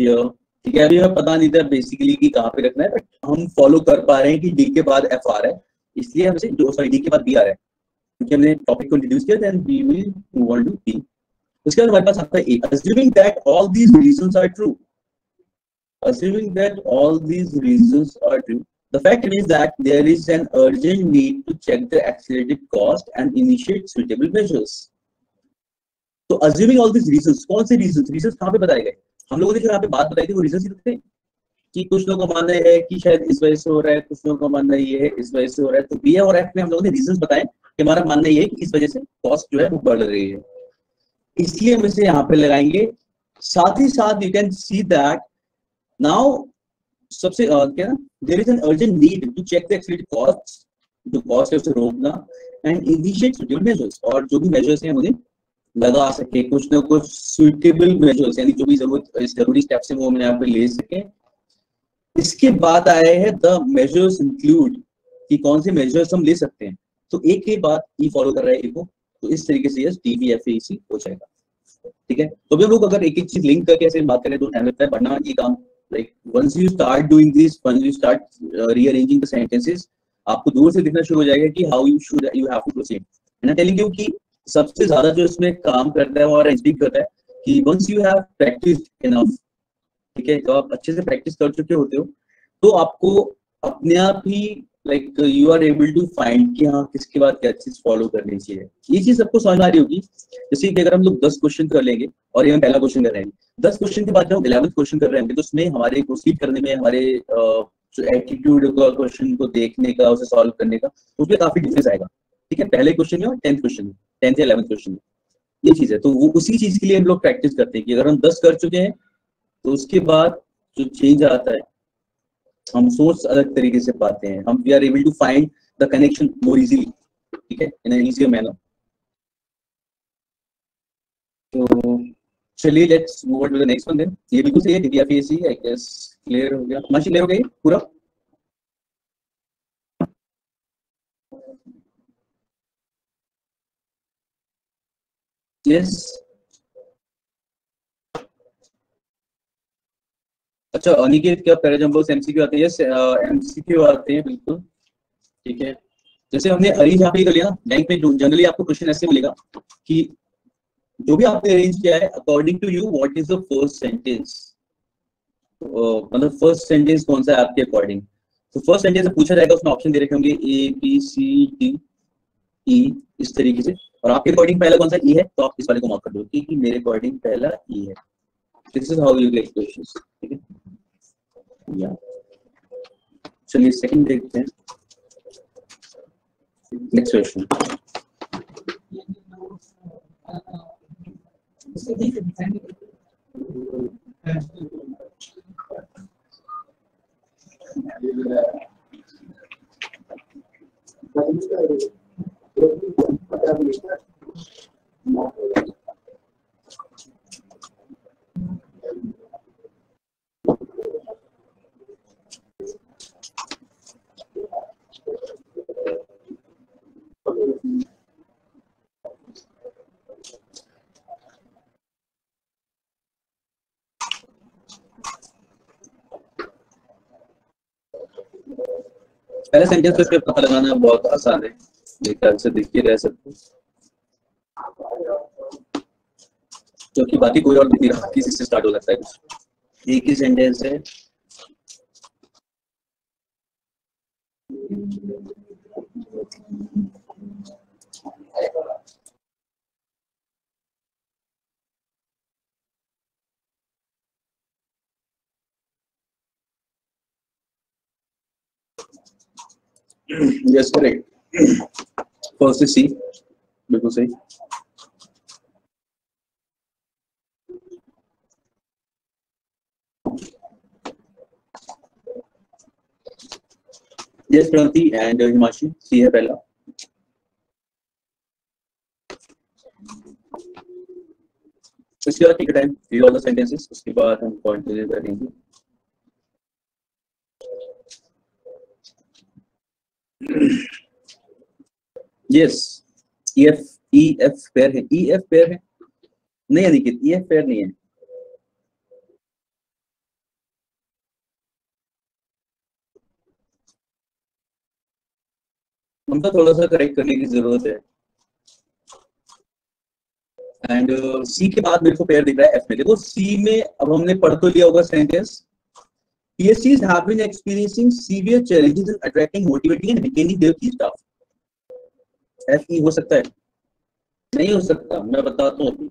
ठीक है? अभी हमें पता नहीं था बेसिकली कि कहाँ पे रखना है बट हम फॉलो कर पा रहे हैं कि डी के बाद एफ़ आ रहा है, इसलिए हमसे सॉरी डी के बाद बी आ रहा है। क्योंकि हमने टॉपिक को इंट्रोड्यूस किया then we will move on to B उसके बाद हमारे पास आता है A assuming that all these reasons are true assuming that all these reasons are true, the fact is that there is an urgent need to check the accelerated cost and initiate suitable measures तो assuming all this reasons कौन से reasons reasons कहाँ पे बताए गए? हम लोगों ने यहाँ पे बात बताई थी, वो रीजंस ही थे कि कुछ लोगों का मानना है कि शायद इस वजह से हो रहा है, कुछ लोगों का मानना ये है, इस वजह से हो रहा है। तो बी और एफ़ में हम लोगों ने रीजंस बताए कि हमारा मानना ये है कि इस वजह से कॉस्ट जो है वो बढ़ रही है। इसलिए हम इसे यहाँ पे लगाएँगे। साथ ही साथ you can see that now सबसे क्या there is an urgent need to check the cost जो कॉस्ट है उसे रोकना एंड इनिशिएट मेजर्स और जो भी मेजर्स हैं उन्हें लगा सके, कुछ ना कुछ सुइटेबल मेजर्स यानी जो भी ज़रूरत ज़रूरी स्टेप्स है वो हम यहाँ पे ले सके। इसके बाद आए हैं द मेजर्स इंक्लूड कि कौन से मेजर्स हम ले सकते हैं। तो एक ही बाद ई फॉलो कर रहा है ए तो इस तरीके से yes D B F A C हो जाएगा। ठीक है? तो भी लोग अगर एक एक चीज़ लिंक करके ऐसे बात करें तो टाइम लगता है वरना ये काम like once you start doing this once you start rearranging the sentences आपको दूर से दिखना शुरू हो जाएगा कि how you should you have to proceed and I telling you कि सबसे ज़्यादा जो इसमें काम करता है और एचडी करता है कि once you have practice enough ठीक है तो आप अच्छे से प्रैक्टिस कर चुके होते हो तो आपको अपने आप ही like you are able to find कि हाँ किसके बाद क्या चीज़ फॉलो करनी चाहिए। ये चीज़ सबको समझ आ रही होगी। जैसे कि अगर हम लोग दस क्वेश्चन कर लेंगे, और ये हम पहला क्वेश्चन कर रहे हैं। दस क्वेश्चन के बाद जब हम इलेवंथ क्वेश्चन कर रहे हैं तो उसमें हमारे प्रोसीड करने में, हमारे जो एटीट्यूड क्वेश्चन को देखने का, उसे सॉल्व करने का, उसमें काफ़ी डिफरेंस आएगा। ठीक है, पहले क्वेश्चन में और टेंथ क्वेश्चन में। टेंथ या इलेवंथ क्वेश्चन में। ये चीज़ है। तो वो उसी चीज़ के लिए हम लोग प्रैक्टिस करते हैं कि अगर हम दस कर चुके हैं तो उसके बाद जो चेंज आता है, हम सोच अलग तरीके से पाते हैं। हम we are able to find the connection more easily ठीक है? इन इजियर मैनर तो चलिए let's move to the next one then ये बिल्कुल सही है डीबीएफएसी आई गेस क्लियर हो गया। माशी क्लियर हो गई? पूरा? यस अच्छा अनिकेत क्या पैराजम्बल्स एमसीक्यू आते हैं। यस एमसीक्यू आते हैं, बिल्कुल। ठीक है। जैसे हमने अरेंज यहाँ पे कर लिया बैंक में जनरली आपको क्वेश्चन ऐसे मिलेगा कि जो भी आपने अरेंज किया है according to you what is the first sentence मतलब फ़र्स्ट सेंटेंस कौन सा है आपके अकॉर्डिंग तो फ़र्स्ट सेंटेंस पूछा जाएगा, उसमें ऑप्शन दे रखे होंगे ए बी सी डी ई इस तरीके से। और आपके अकॉर्डिंग पहला कौन सा ई e है तो आप इस वाले को मार्क कर दो कि मेरे अकॉर्डिंग पहला ई e है। This is how you get questions ठीक है? या चलिए सेकंड देखते हैं। Next question. पहले सेंटेंस पे पता लगाना बहुत आसान है। ख्याल से दिख ही रह सकते क्योंकि बाकी कोई और दिख नहीं रहा किसी से स्टार्ट हो सकता है कुछ। एक ही सेंटेंस है। Yes correct. फ़र्स्ट सी बिल्कुल सही यस प्रणति एंड हिमाशी सी है पहला उसके बाद ticket time view all the sentences उसके बाद हम पॉइंट करेंगे Mm-hmm. Yes E F E F pair है। ई एफ़ पेयर है। नहीं अनिकित ई एफ़ पेयर नहीं है। हमको थोड़ा सा करेक्ट करने की ज़रूरत है। एंड सी uh, के बाद मेरे को पेयर दिख रहा है एफ़ में। देखो सी में अब हमने पढ़ तो लिया होगा sentence PSCs have been experiencing severe challenges in attracting, motivating and retaining their key staff. FE हो सकता है? नहीं हो सकता, मैं बताता हूँ।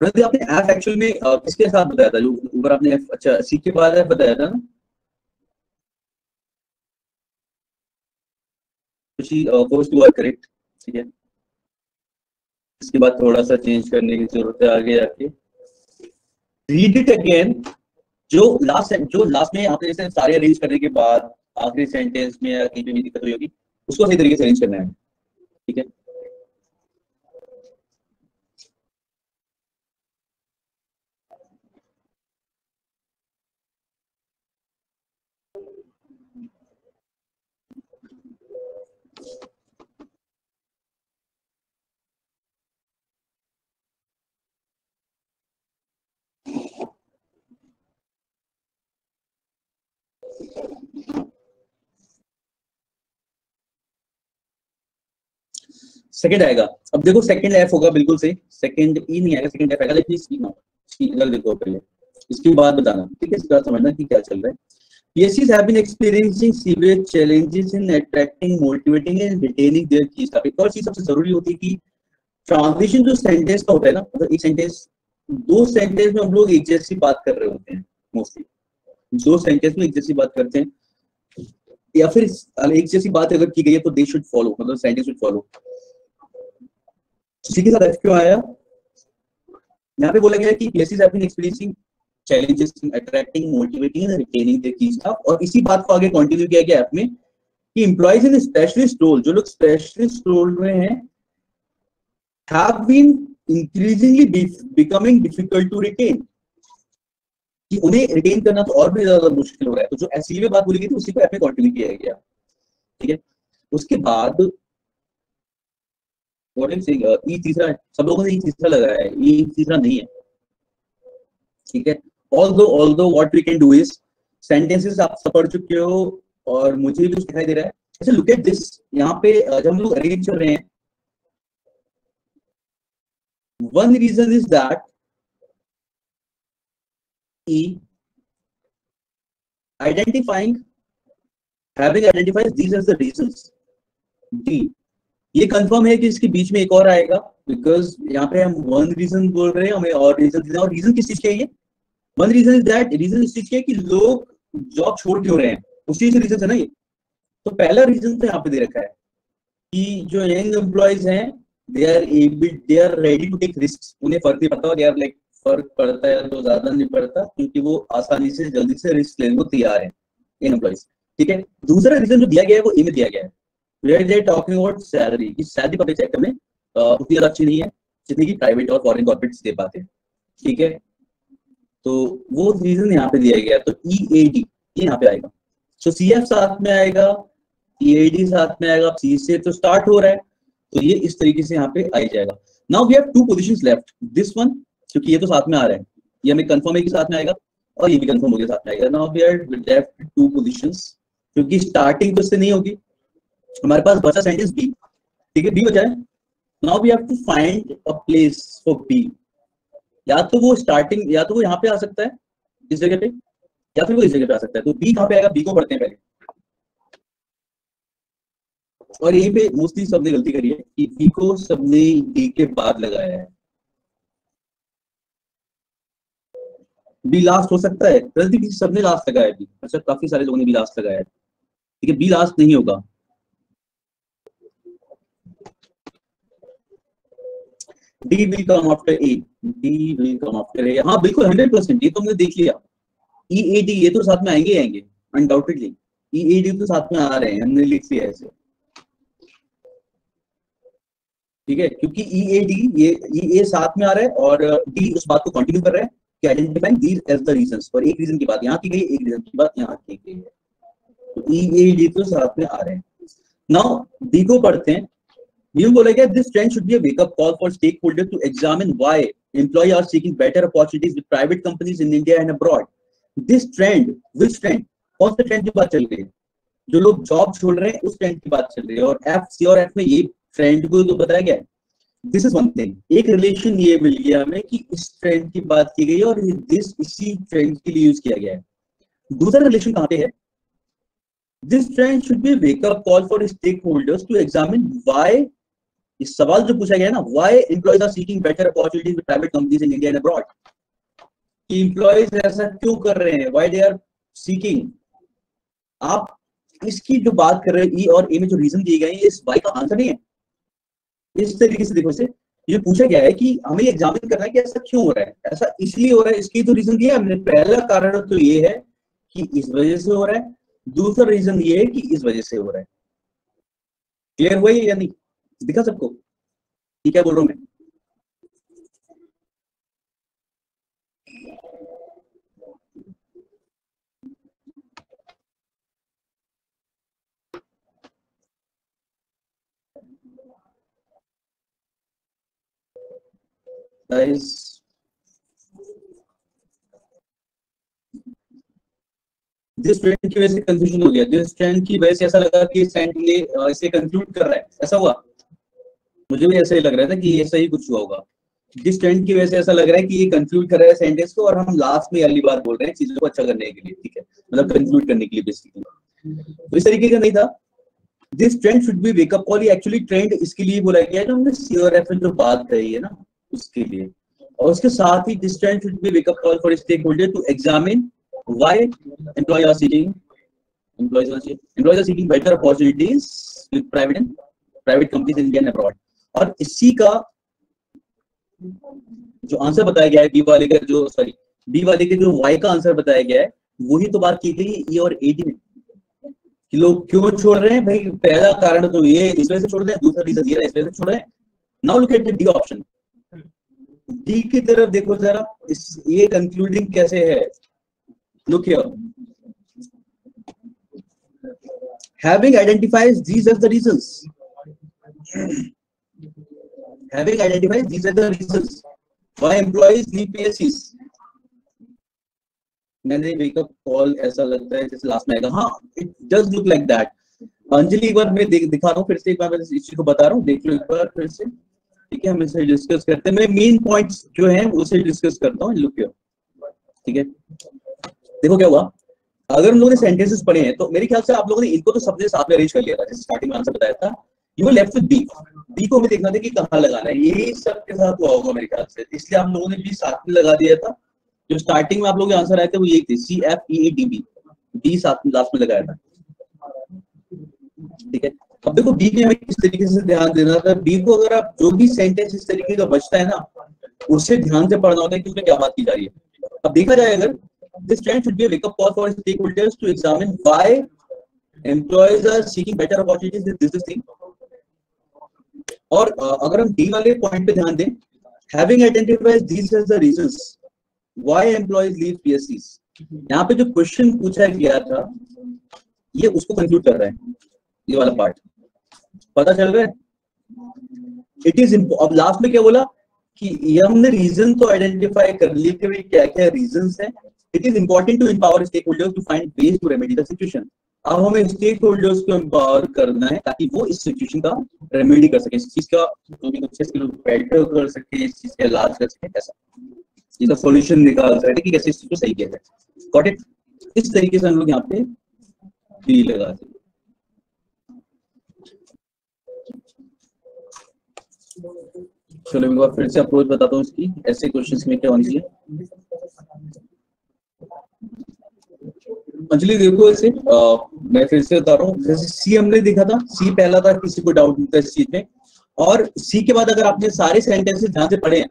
अभी आपने एफ़ एक्चुअल में किसके साथ बताया था? जो ऊपर आपने एफ़ अच्छा सी के बाद एफ़ बताया था ना? कोर्स टू आर करेक्ट ठीक है? इसके बाद थोड़ा सा चेंज करने की ज़रूरत है, आगे जाके रीड इट अगेन जो लास्ट जो लास्ट में आपने जैसे सारे अरेंज करने के बाद आखिरी सेंटेंस में या कहीं पे भी दिक्कत हुई होगी, उसको सही तरीके से अरेंज करना है। ठीक है? सेकंड आएगा। अब देखो सेकंड एफ़ होगा बिल्कुल सही। सेकंड ई नहीं आएगा सेकंड एफ़ आएगा। लेकिन सी ना सी देखो पहले। इसके बाद बताना। ठीक है समझना कि क्या चल रहा है. एक और चीज़ सबसे ज़रूरी होती है कि ट्रांसलेशन जो सेंटेंस का होता है ना मतलब एक सेंटेंस दो सेंटेंस में हम लोग एक जैसी बात कर रहे होते हैं मोस्टली दो सेंटेंस में एक जैसी बात करते हैं। या फिर एक जैसी बात अगर की गई है तो दे शुड फॉलो मतलब सेंटेंस शुड फॉलो सी के साथ एफ़ क्यों आया? यहाँ पे बोला गया कि places have been experiencing challenges in attracting, motivating and retaining their key staff और इसी बात को आगे कंटिन्यू किया गया ऐप में कि एम्प्लॉइज इन स्पेशलिस्ट रोल जो लोग स्पेशलिस्ट रोल में हैं have been increasingly becoming difficult to retain. कि उन्हें रिटेन करना तो और भी ज़्यादा मुश्किल हो रहा है। तो जो एस में बात बोली गई थी उसी को ऐप में कंटिन्यू किया गया। ठीक है? उसके बाद व्हाट इज़ ई तीसरा, सब लोगों ने ई तीसरा लगाया है ई तीसरा नहीं है। ठीक है? Although although what we can do is sentences आप सब पढ़ चुके हो, और मुझे भी दिखाई दे रहा है। अच्छा लुक एट दिस यहाँ पे जब हम लोग अरेंज कर रहे हैं one reason is that E having identified these as the reasons, D ये कंफर्म है कि इसके बीच में एक और आएगा बिकॉज़ यहाँ पे हम वन रीजन बोल रहे हैं, हमें और रीजन और रीजन किस चीज़ के ये one reason is that reason इस चीज़ के कि लोग जॉब छोड़ क्यों रहे हैं? उसी से रीजन है ना ये? तो पहला रीजन तो यहाँ पे दे रखा है कि जो यंग एम्प्लॉयज़ हैं they are able they are ready to take risk उन्हें फ़र्क नहीं पड़ता आर लाइक फ़र्क पड़ता है तो ज़्यादा नहीं पड़ता, क्योंकि वो आसानी से, जल्दी से रिस्क लेने को तैयार है इन एम्प्लॉयज़ ठीक है? दूसरा रीजन जो दिया गया है, वो में दिया गया है। Talking about salary salary public sector में उतनी ज़्यादा अच्छी नहीं है जितनी की प्राइवेट और फॉरेन कॉर्पोरेट्स दे पाते ठीक है? तो वो रीजन यहाँ पे दिया गया। तो ई ए डी ये यहाँ पे आएगा। सो सी एफ़ साथ में आएगा ई ए डी साथ में आएगा। सी से तो स्टार्ट हो रहा है। तो ये इस तरीके से यहाँ पे आई जाएगा। Now we have two positions left this one क्योंकि ये तो साथ में आ रहा है। ये हमें कंफर्म है कि साथ में आएगा और ये भी कंफर्म हो गया साथ में आएगा। Now we are left two positions क्योंकि स्टार्टिंग तो इससे नहीं होगी। हमारे पास बचा सेंटेंस बी ठीक है? बी है। Now we have to find a place for B या तो वो स्टार्टिंग या तो वो यहाँ पे आ सकता है, इस जगह पे, या फिर वो इस जगह पे आ सकता है। तो बी कहाँ पे आएगा? बी को पढ़ते हैं पहले। और यहीं पे मोस्टली सबने गलती करी है कि बी को सबने डी के बाद लगाया है। बी लास्ट हो सकता है। गलती सबने लास्ट लगाया है बी अच्छा काफ़ी सारे लोगों ने बी लास्ट लगाया है। ठीक है बी लास्ट नहीं होगा। D will come after A D will come after A हाँ बिल्कुल हंड्रेड परसेंट ये तो हमने देख लिया। ई ए डी ये तो साथ में आएँगे आएँगे अनडाउटेडली ई ए डी तो साथ में आ रहे हैं, हमने लिख लिया ऐसे। ठीक है? क्योंकि ई ए डी ये ई ए साथ में आ रहा है और डी उस बात को कंटिन्यू कर रहा है कि identifying these as the reasons और एक रीजन की बात यहाँ की गई, एक रीजन की बात यहाँ की गई। है तो ई ए डी तो साथ में आ रहे हैं। नाउ डी को पढ़ते हैं। डी बोला गया this trend should be a wake up call for stakeholder to examine why employee are seeking better opportunities with private companies in India and abroad. This trend, which trend? कौन सा trend की बात चल रही है? जो लोग जॉब छोड़ रहे हैं उस ट्रेंड की बात चल रही है। और एफ़ सी और एफ़ में ये ट्रेंड को तो बताया गया दिस इज़ वन थिंग एक रिलेशन ये मिल गया हमें कि इस ट्रेंड की बात की गई और दिस इसी ट्रेंड के लिए यूज़ किया गया है। दूसरा रिलेशन कहाँ पे है? This trend should be wake up call for stakeholders to examine why इस सवाल जो पूछा गया है ना why employees are seeking better opportunities with private companies in India and abroad कि एम्प्लॉयज़ ऐसा क्यों कर रहे हैं? व्हाई दे आर सीकिंग आप इसकी जो बात कर रहे हैं, ई और ए में जो रीजन दिए गए हैं इस वाई का आंसर नहीं है। इस तरीके से देखो से ये पूछा गया है कि हमें एग्जामिन करना है कि ऐसा क्यों हो रहा है। ऐसा इसलिए हो रहा है, इसकी तो रीजन दिया हमने। पहला कारण तो ये है कि इस वजह से हो रहा है। दूसरा रीजन ये है कि इस वजह से हो रहा है। क्लियर हुआ या नहीं? दिखा सबको? ठीक है बोल रहा हूँ मैं? जिस ट्रेंड की वजह से कंफ्यूजन हो गया। जिस ट्रेंड की वजह से ऐसा लगा कि सेंट ये इसे कंक्लूड कर रहा है। ऐसा हुआ? मुझे भी ऐसा ही लग रहा था कि ऐसा ही कुछ हुआ होगा। जिस ट्रेंड की वजह से ऐसा लग रहा है कि ये कंक्लूड कर रहा है सेंटेंस को और हम लास्ट में अगली बार बोल रहे हैं चीज़ों को अच्छा करने के लिए, ठीक है? मतलब कंक्लूड करने के लिए बेसिकली तो इस तरीके का नहीं था। This trend should be wake up call actually trend इसके लिए बोला गया जो हमने सी और एफ़ जो बात कही है ना, उसके लिए। और उसके साथ ही this trend should be wake up call for stakeholder to examine why employee are seeking are seeking better opportunities with private and private companies in India and abroad. और इसी का जो आंसर बताया गया है बी वाले का जो सॉरी बी वाले के जो वाई का आंसर बताया गया है, वही तो बात की गई ई और ए डी में। कि लोग क्यों छोड़ रहे हैं? भाई, पहला कारण तो ये इस वजह से छोड़ रहे हैं, दूसरा रीजन ये इस वजह से छोड़ रहे हैं। Now look at the D option D की तरफ़ देखो जरा, इस, ये कंक्लूडिंग कैसे है? Look here having identified these as the reasons. Having identified these are the reasons why employees leave PSCs. मैंने वेकअप कॉल ऐसा लगता है जैसे लास्ट में आएगा हाँ it does look like that Anjali, एक बार मैं दिखा रहा हूँ, फिर से एक बार मैं इस चीज़ को बता रहा हूँ। देख लो एक बार फिर से। ठीक है, हम इसे डिस्कस करते हैं। मैं मेन पॉइंट्स जो है, उसे डिस्कस करता हूँ। लुक ठीक है? देखो क्या हुआ? अगर हम लोगों ने सेंटेंसेस पढ़े हैं तो मेरे ख्याल से आप लोगों ने इनको तो सबने साथ में अरेंज कर लिया था, जैसे स्टार्टिंग में आंसर बताया था। You left with B B को हमें देखना था कि कहाँ लगाना है। यही सबके साथ हुआ होगा मेरे ख्याल से। इसलिए हम लोगों ने बी साथ में लगा दिया था। जो स्टार्टिंग में आप लोगों के आंसर आए थे, वो यही थे C F E D B B साथ में लास्ट में लगाया था। ठीक है? अब देखो बी में हमें किस तरीके से ध्यान देना था? बी को अगर आप जो भी सेंटेंस इस तरीके का बचता है ना उससे ध्यान से पढ़ना होता है कि उसमें क्या बात की जा रही है। अब देखा जाए अगर, this trend should be a wake up call for stakeholders to examine why employees are seeking better opportunities in this thing और अगर हम डी वाले पॉइंट पे ध्यान दें having identified these as the reasons why employees leave पीएससीज यहाँ पे जो क्वेश्चन पूछा गया था, ये उसको कंक्लूड कर रहा है, ये वाला पार्ट पता चल रहा है इट इज़ अब लास्ट में क्या बोला? कि ये हमने रीजन तो आइडेंटिफाई कर लिए कि क्या क्या रीजंस हैं। It is important to empower stakeholders to find ways to remedy the situation अब हमें स्टेक होल्डर्स को एम्पावर करना है ताकि वो इस सिचुएशन का रेमेडी कर सके, इस चीज़ का जो भी कुछ इसके लोग बेटर कर सके, इस चीज़ का इलाज कर सके, ऐसा। इसका सॉल्यूशन निकाल सके कि कैसे इस चीज़ को सही किया जाए। गॉट इट इस तरीके से हम लोग यहाँ पे डी लगा सकते चलो बार फिर से अप्रोच बताता हूँ इसकी। ऐसे क्वेश्चंस में क्या होनी चाहिए? अंजलि देखो इसे मैं फिर से बता रहा हूँ, जैसे सी हमने देखा था सी पहला था, किसी को डाउट नहीं था इस चीज़ में। और सी के बाद अगर आपने सारे सेंटेंसेस ध्यान से पढ़े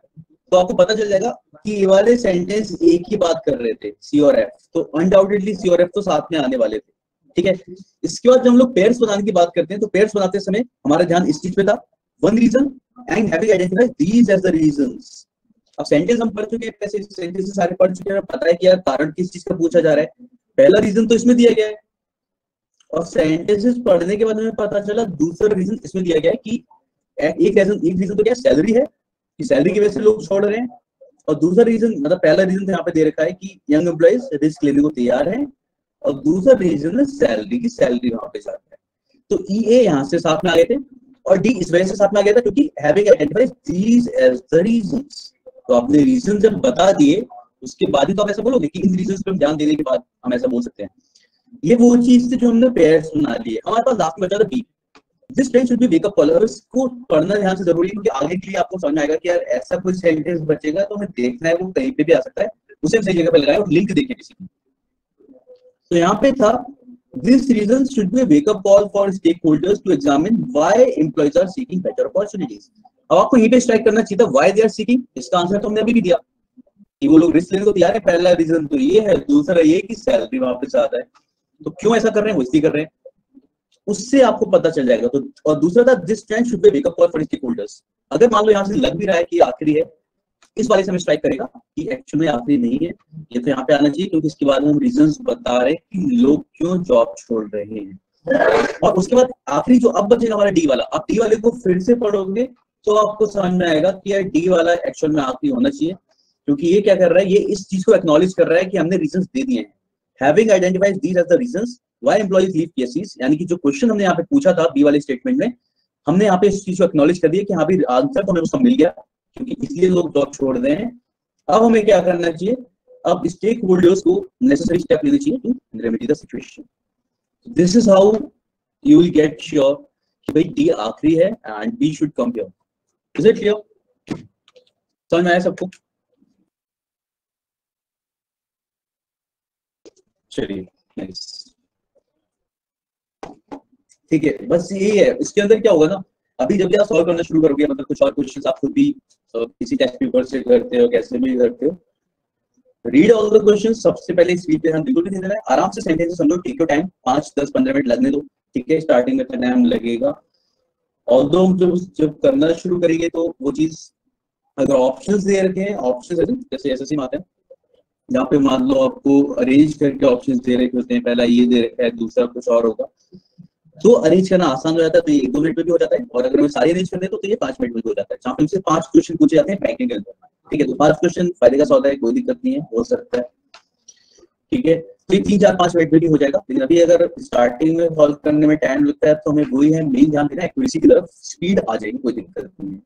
तो आपको पता चल जाएगा कि ये वाले सेंटेंस एक ही बात कर रहे थे सी और एफ़ तो अनडाउटेडली सी और एफ़ तो साथ में आने वाले थे, ठीक है? इसके बाद जब हम लोग पेयर्स बनाने की बात करते हैं तो पेयर्स बनाते समय हमारा ध्यान इस चीज़ पे था। One reason and having identified these as the reasons अब सेंटेंस हम पढ़ चुके हैं सेंटेंस सारे पढ़ चुके हैं पता है कि यार कारण किस चीज़ का पूछा जा रहा है। पहला रीजन तो इसमें दिया गया है। और सेंटेंसेस पढ़ने के बाद हमें पता चला, दूसरा रीजन इसमें दिया गया है कि एक रीजन एक रीजन तो क्या सैलरी है, कि सैलरी की वजह से लोग छोड़ रहे हैं। और दूसरा रीजन मतलब पहला रीजन तो यहाँ पे दे रखा है कि यंग एम्प्लॉइज रिस्क लेने को तैयार है। और दूसरा रीजन है सैलरी की सैलरी वहाँ पे जाता है। तो ई ए यहाँ से साथ में आ गए थे, और डी इस वजह से साथ में आ गया था क्योंकि हैविंग दीज एज द तो आपने रीजन जब बता दिए उसके बाद ही तो आप ऐसा बोलोगे कि इन रीजन पे हम ध्यान देने के बाद हम ऐसा बोल सकते हैं। ये वो चीज़ थी जो हमने पेयर्स बना ली है। हमारे पास लास्ट में बचा था B this trend should be wake up call और पढ़ना ध्यान से ज़रूरी है क्योंकि आगे के लिए आपको समझ आएगा कि यार ऐसा कोई सेंटेंस बचेगा तो हमें देखना है वो कहीं पे भी आ सकता है। उसे हम सही जगह पे लगाए और लिंक देखें किसी तो यहाँ पे था, This reason should be a wake-up call for stakeholders to examine why employees are seeking better opportunities. अब आपको यहीं पे स्ट्राइक करना चाहिए था व्हाई दे आर सीकिंग इसका आंसर तो हमने अभी भी दिया। कि वो लोग रिस्क लेने को तैयार है। पहला रीजन तो ये है, दूसरा ये कि सैलरी वापस आता है। तो क्यों ऐसा कर रहे हैं? वो इसलिए कर रहे हैं। उससे आपको पता चल जाएगा। तो और दूसरा था this trend should be wake up call for stakeholders अगर मान लो यहाँ से लग भी रहा है कि आखिरी है, इस वाले से हमें स्ट्राइक करेगा कि एक्चुअल में आखिरी नहीं है। ये तो यहाँ पे आना चाहिए, क्योंकि इसके बाद हम रीजन बता रहे हैं कि लोग क्यों जॉब छोड़ रहे हैं। और उसके बाद आखिरी जो अब बचेगा हमारा डी वाला, आप डी वाले को फिर से पढ़ोगे तो आपको समझ में आएगा कि यार डी वाला एक्चुअल में आखिरी होना चाहिए। क्योंकि ये क्या कर रहा है, ये इस चीज़ को एक्नॉलेज कर रहा है कि हमने रीजन दे दिए हैं। Having identified these as the reasons why employees leave cases यानी कि जो क्वेश्चन हमने यहाँ पे पूछा था बी वाले स्टेटमेंट में, हमने यहाँ पे इस चीज़ को एक्नॉलेज कर दिया कि हाँ भी आंसर तो हमें उसका मिल गया, क्योंकि इसलिए लोग जॉब छोड़ रहे हैं। अब हमें क्या करना चाहिए? अब स्टेक होल्डर्स को नेसेसरी स्टेप लेने चाहिए to remedy the situation this is how you will get sure कि भाई डी आखिरी है and B should come here is it clear समझ में आया सबको? चलिए नाइस ठीक है, बस यही है। इसके अंदर क्या होगा ना, अभी जब भी आप सॉल्व करना शुरू करोगे मतलब कुछ और क्वेश्चन आप खुद भी किसी टेस्ट पेपर से करते हो, कैसे भी करते हो रीड ऑल द क्वेश्चन सबसे पहले स्पीड पे हम बिल्कुल भी देना है, आराम से सेंटेंस समझो टेक योर टाइम पाँच, दस, पंद्रह मिनट लगने दो, ठीक है? स्टार्टिंग में टाइम लगेगा। और दो जब जब करना शुरू करेंगे तो वो चीज़, अगर ऑप्शंस दे रखे हैं ऑप्शंस जैसे एस एस आते हैं जहाँ पे मान लो आपको अरेंज करके ऑप्शन दे रखे होते हैं पहला ये दे रखा है दूसरा कुछ और होगा। तो अरेंज करना आसान हो जाता है तो ये एक दो मिनट में भी हो जाता है और अगर हमें सारी अरेंज करने तो, तो ये पाँच मिनट में भी हो जाता है। जहाँ पे पाँच क्वेश्चन पूछे जाते हैं बैंकिंग के ठीक है तो पाँच क्वेश्चन फ़ायदे का सौदा है कोई दिक्कत नहीं है हो सकता है। ठीक है तो ये तीन चार पाँच मिनट में भी हो जाएगा। लेकिन अभी अगर स्टार्टिंग में सॉल्व करने में टाइम लगता है तो हमें वही है मेन ध्यान देना एक्यूरेसी की तरफ़ स्पीड आ जाएगी कोई दिक्कत नहीं है।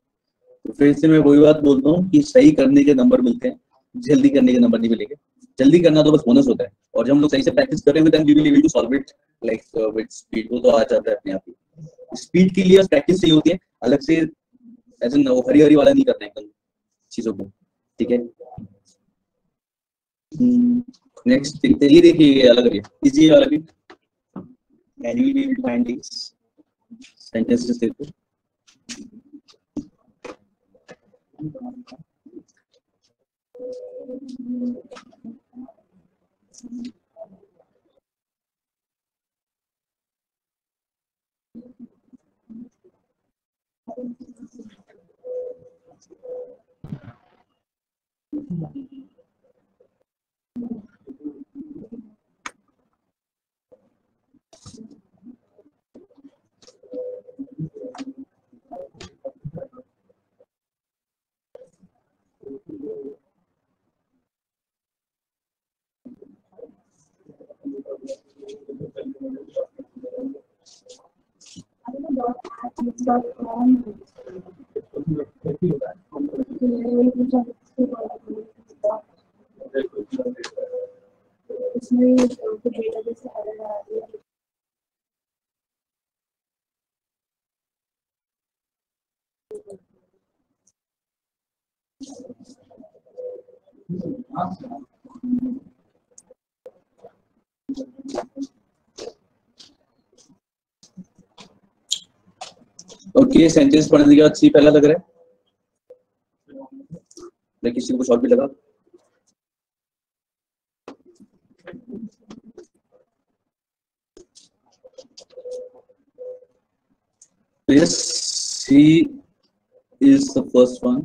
तो फिर से मैं वही बात बोलता हूँ कि सही करने के नंबर मिलते हैं। जल्दी करने के नंबर नहीं मिलेंगे। जल्दी करना तो बस बोनस होता है। और जब हम लोग सही से प्रैक्टिस कर रहे हैं टू स्पीड वो तो आ जाता है अपने आप ही। स्पीड के लिए प्रैक्टिस चाहिए होती है। अलग से ऐसे वो हरी हरी वाला नहीं करना है चीज़ों को। ठीक है? नेक्स्ट hmm, ये देखिए अलग है। इजी वाला भी। You will be able to find this sentences देखो ओके सेंटेंस पढ़ने के बाद सी पहला लग रहा है। किसी को कुछ और भी लगा। C is the first one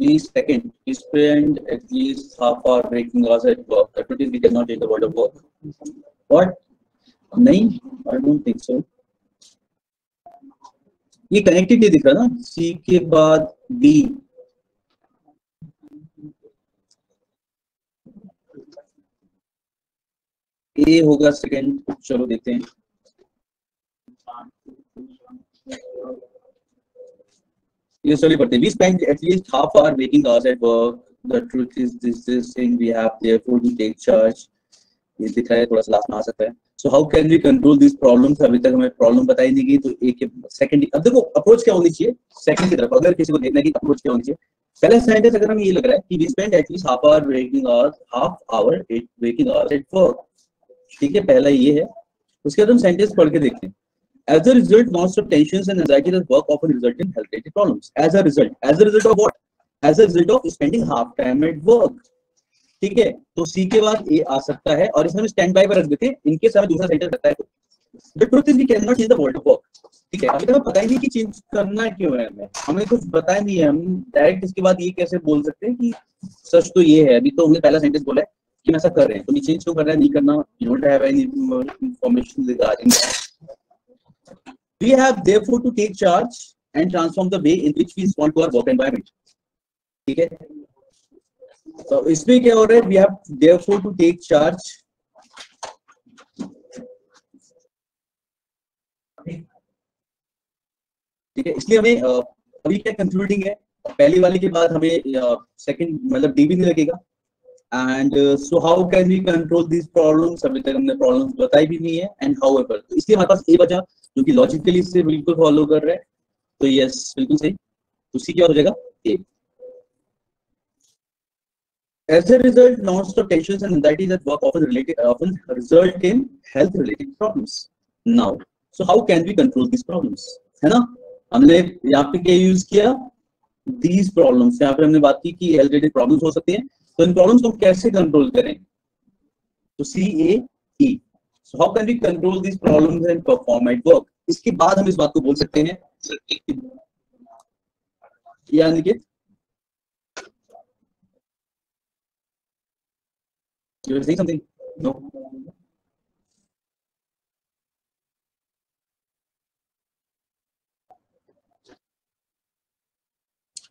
we second we spend at least half our waking hours at work means we cannot take the word of work what नहीं I don't think so ये कनेक्टेड नहीं दिख रहा ना C के बाद B ए होगा second चलो देखते हैं ये सॉरी पढ़ते we spend at least half our waking hours at work. The truth is, this is thing we have therefore to take charge. ये दिख रहा है, थोड़ा सा लास्ट में आ सकता है। So how can we control this problems अभी तक हमें प्रॉब्लम बताई नहीं गई तो एक सेकंड अब देखो अप्रोच क्या होनी चाहिए? सेकंड की तरफ़, अगर किसी को देखना है कि अप्रोच क्या होनी चाहिए। पहला सेंटेंस अगर हमें ये लग रहा है कि we spend at least half hour waking hours half hour waking hours at work ठीक है, पहला ये है। उसके बाद हम सेंटेंस पढ़ के देखते हैं। As a result, non-stop tensions and anxiety at work often result in health-related problems. As a result, as a result of what? As a result of spending half time at work. ठीक है? तो सी के बाद ए आ सकता है और इसमें हम स्टैंड बाय पर रख देते हैं। इनके समय दूसरा सेंटेंस लगता है। The truth is we can not change the world work ठीक है? अभी तक पता ही नहीं कि चेंज करना क्यों है हमें। हमें कुछ बताया नहीं है। हम डायरेक्ट इसके बाद ये कैसे बोल सकते हैं कि सच तो ये है। अभी तो हमने पहला सेंटेंस बोला है कि हम ऐसा कर रहे हैं। तो ये चेंज क्यों कर रहे हैं? नहीं करना you don't have any information regarding we have therefore to take charge and transform the way in which we respond to our work environment. ठीक है? तो इसमें क्या हो रहा है? We have therefore to take charge. ठीक है? इसलिए हमें अभी क्या कंक्लूडिंग है? पहली वाली के बाद हमें सेकंड मतलब डी भी नहीं लगेगा। And so how can we control this problems अभी तक हमने प्रॉब्लम्स बताई भी नहीं है। एंड हाउ एवर इसलिए हमारे पास ए बचा। जो कि लॉजिकली इससे बिल्कुल फॉलो कर रहा है तो यस बिल्कुल सही तो सी क्या हो जाएगा ए As a result, non-stop tensions and anxieties at work often related often result in health-related problems. Now, so how can we control these problems? है ना हमने यहाँ पे क्या यूज़ किया these problems यहाँ पे हमने बात की कि हेल्थ रिलेटेड प्रॉब्लम्स हो सकती हैं तो इन प्रॉब्लम्स को कैसे कंट्रोल करें तो C A E so how can we control this problems and perform at work इसके बाद हम इस बात को बोल सकते हैं या Nikit You were saying something? No.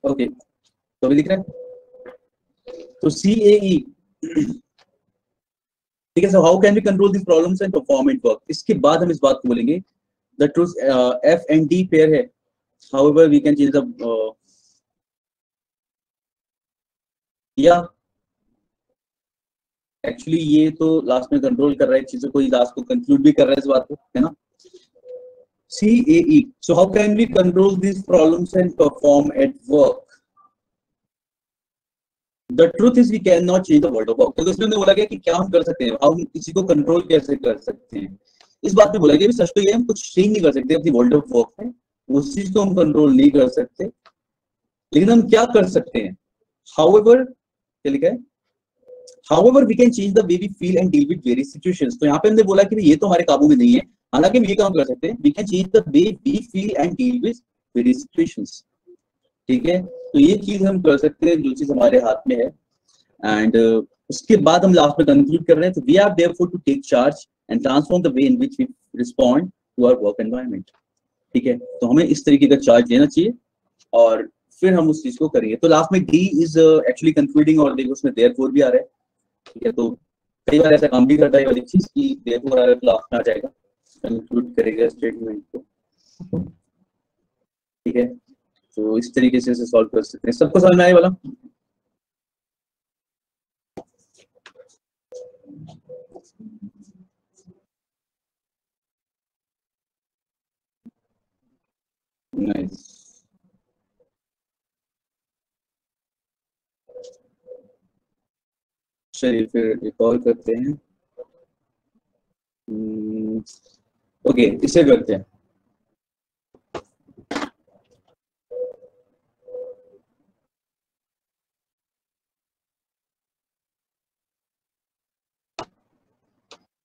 Okay. तो अभी लिख रहे हैं तो सी ठीक है so how can we control this problems and perform it work इसके बाद हम इस बात को बोलेंगे the truth F and D pair है। However we can change the या एक्चुअली ये तो लास्ट में कंट्रोल कर रहा है चीज़ों को लास्ट को कंक्लूड भी कर रहा है इस बात को, है ना? C A E so how can we control this problems and perform at work the truth is we can not change the world of तो इसमें बोला गया कि क्या हम कर सकते हैं? हम किसी को कंट्रोल कैसे कर सकते हैं? इस बात में बोला गया सच तो ये हम कुछ चेंज नहीं कर सकते अपनी वर्ल्ड ऑफ़ वर्क में। उस चीज़ को हम कंट्रोल नहीं कर सकते। लेकिन हम क्या कर सकते हैं? हाउ एवर क्या लिखा है? However, we can change the way we feel and deal with various situations. तो यहाँ पे हमने बोला कि ये तो हमारे काबू में नहीं है। हालाँकि हम ये काम कर सकते हैं। We can change the way we feel and deal with various situations. ठीक है? तो ये चीज़ हम कर सकते हैं जो चीज़ हमारे हाथ में है। एंड uh, उसके बाद हम लास्ट में कंक्लूड कर रहे हैं। तो we are therefore to take charge and transform the way in which we respond to our work environment ठीक है? तो हमें इस तरीके का चार्ज लेना चाहिए और फिर हम उस चीज़ को करेंगे। तो लास्ट में डी इज़ एक्चुअली कंक्लूडिंग और देखो उसमें देयरफॉर भी आ रहा है। ठीक है? तो कई बार ऐसा काम भी करता है वाली चीज़ की देखो अगर लास्ट में आ जाएगा। कंक्लूड करेगा स्टेटमेंट को। ठीक है? तो इस तरीके से इसे सॉल्व कर सकते हैं। सबको समझ में आए वाला? नाइस चलिए फिर रिकॉल करते हैं। ओके इसे करते हैं।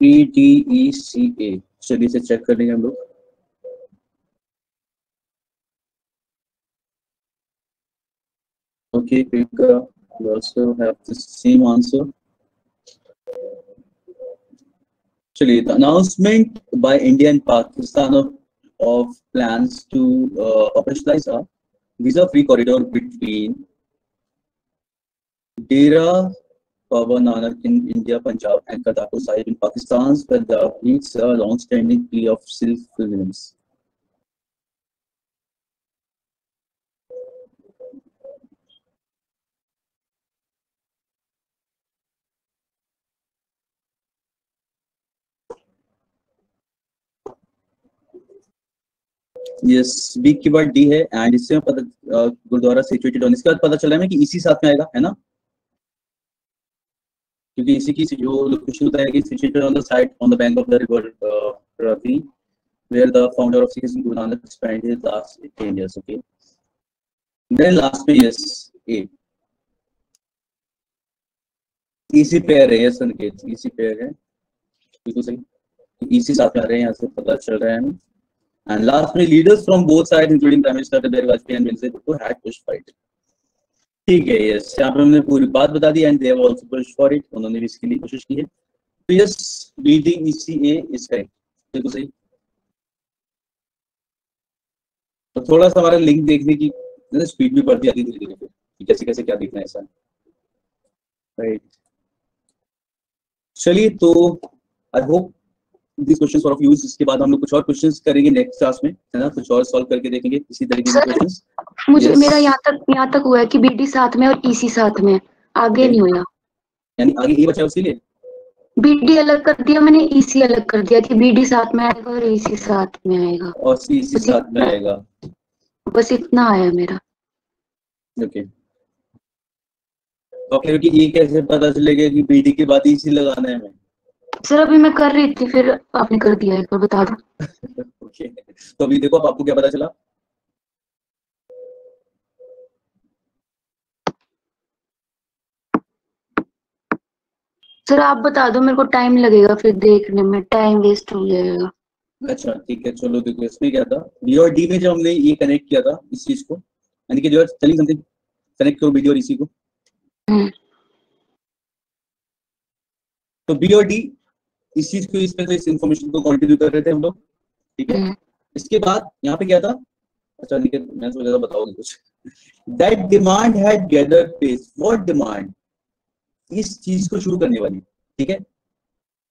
पी डी ई सी ए चलिए इसे चेक कर लेंगे हम लोग Okay, Priyanka, you also have the same answer. Actually, the announcement by India and Pakistan of, of plans to uh, operationalize a visa-free corridor between Dera Baba Nanak in India, Punjab, and Kartarpur Sahib in Pakistan, but the meets a long-standing plea of self-reliance. Yes B की word D है and इससे पता gurdwara situated on इसके बाद पता चला है कि इसी साथ में आएगा है ना क्योंकि इसी की जो लोकेशन होता है कि situated on the side on the bank of the river Ravi where the founder of Sikhism Guru Nanak spent his last 10 years okay then last में yes A इसी पेयर है यस संकेत इसी पेयर है बिल्कुल सही इसी साथ में आ रहे हैं यहाँ से पता चल रहा है from both sides, including Prime Minister Atal Bihari Vajpayee and Vinay Bhutto, had pushed for it. ठीक है यस यहाँ पे हमने पूरी बात बता दी and they also push for it उन्होंने भी इसके लिए कोशिश की है। तो yes beating ECA is correct बिल्कुल सही। तो थोड़ा सा हमारा लिंक देखने की स्पीड भी बढ़ती जाती धीरे धीरे कि कैसे कैसे क्या देखना है ऐसा। राइट चलिए तो I hope these questions for of use इसके बाद हम लोग कुछ और क्वेश्चंस करेंगे नेक्स्ट क्लास में है ना? कुछ और सॉल्व करके देखेंगे इसी तरीके के क्वेश्चंस मुझे Yes. मेरा यहाँ तक यहाँ तक हुआ है कि बीडी साथ में और ईसी साथ में आगे Okay. नहीं हुआ। यानी आगे ये बचा उसके लिए? बीडी अलग कर दिया मैंने ईसी अलग कर दिया कि बीडी साथ में आएगा और ईसी साथ में आएगा। और सी इसी साथ में आएगा। बस इतना आया मेरा। ओके तो फिर कि ये कैसे पता चलेगा कि बीडी के बाद इसी लगाना है हमें? सर अभी मैं कर रही थी फिर आपने कर दिया एक बार बता दो। ओके तो अभी देखो आपको क्या पता चला? सर आप बता दो मेरे को टाइम लगेगा फिर देखने में टाइम वेस्ट हो जाएगा। अच्छा ठीक है चलो देखो इसमें क्या था? बी और डी में जब हमने ये कनेक्ट किया था इस चीज़ को यानी कि जो चलिए समथिंग कनेक्ट करो बी और इसी को। हम्म। तो बी और डी इस चीज़ को इसमें से इस इंफॉर्मेशन को कंटिन्यू कर रहे थे हम लोग ठीक है? हम्म, इसके बाद यहाँ पे क्या था? अच्छा निकेत मैं सोचा था बताओगे कुछ। That demand had gather pace what demand इस चीज़ को शुरू करने वाली ठीक है?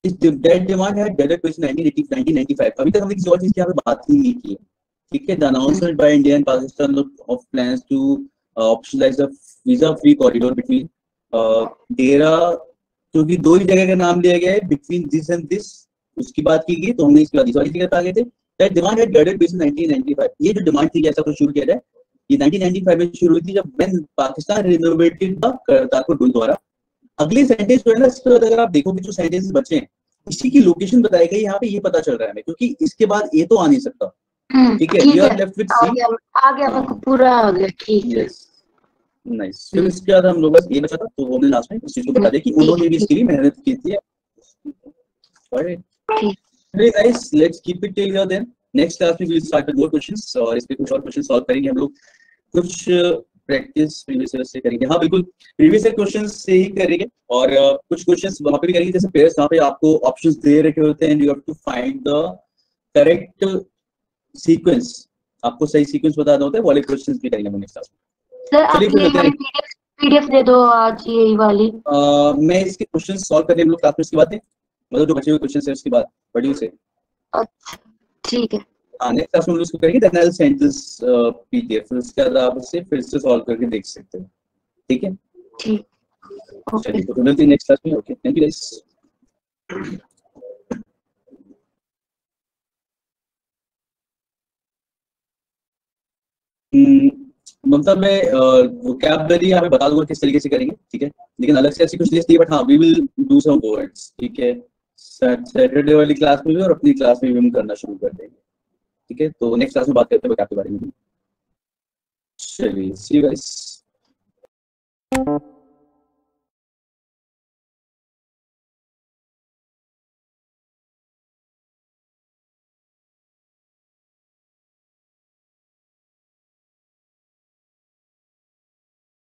इस that demand had gather pace 1980 1995 अभी तक हमने किसी और चीज़ की यहाँ पे बात ही नहीं की है ठीक है? The announcement by India and Pakistan of plans to operationalise the visa free corridor between Dera क्योंकि दो ही जगह का नाम लिया गया है बिटवीन दिस एंड दिस उसकी बात की गई तो हमने इसके बाद इस वाली जगह पे आ गए थे। That demand had gather pace 1995 ये जो डिमांड थी ऐसा कुछ शुरू किया जाए ये 1995 में शुरू हुई थी जब when Pakistan renovated the Kartarpur gurdwara अगले सेंटेंस जो है ना इसके बाद अगर आप देखोगे जो सेंटेंस बचे हैं इसी की लोकेशन बताई गई यहाँ पे ये पता चल रहा है हमें क्योंकि इसके बाद ये तो आ नहीं सकता। हम्म, ठीक है है। आर लेफ़्ट विद सी आ गया पूरा आ गया ठीक है। नाइस फिर हम लोग बस ये बचा था तो वो लास्ट में इस चीज़ को बता कि उन्होंने भी इसके लिए मेहनत की थी। में और कुछ और क्वेश्चन करेंगे हम लोग। कुछ प्रैक्टिस प्रीवियस ईयर से करेंगे। हाँ बिल्कुल प्रीवियस ईयर क्वेश्चन से ही करेंगे और uh, कुछ क्वेश्चंस वहाँ पे भी करेंगे। जैसे पेयर्स वहाँ पे आपको ऑप्शंस दे रखे होते हैं you have to find the correct sequence आपको सही सीक्वेंस बताना होता है वाले क्वेश्चंस भी करेंगे हम नेक्स्ट क्लास में। सर आप पीडीएफ पीडीएफ दे दो आज यही वाली। uh, मैं इसके क्वेश्चन सॉल्व करने हम लोग क्लास में इसकी बात मतलब जो बचे हुए क्वेश्चन है उसकी बात पढ़ी उसे अच्छा ठीक है। हाँ नेक्स्ट क्लास में हम इसको करेंगे then I will send this PDF उसके बाद आप उसे फिर से सॉल्व करके देख सकते हो। ठीक है? ठीक। चलिए तो मिलते हैं नेक्स्ट क्लास में। Okay thank you guys Mamta, मैं वो कैब वेरी यहाँ पे बता दूँगा किस तरीके से करेंगे, ठीक है? लेकिन अलग से ऐसी कुछ लिस्ट नहीं बट हाँ we will do some words ठीक है? सैटरडे वाली क्लास में भी और अपनी क्लास में भी हम करना शुरू कर देंगे, ठीक है? तो नेक्स्ट क्लास में बात करते हैं वोकैब के बारे में। चलिए सी गाइस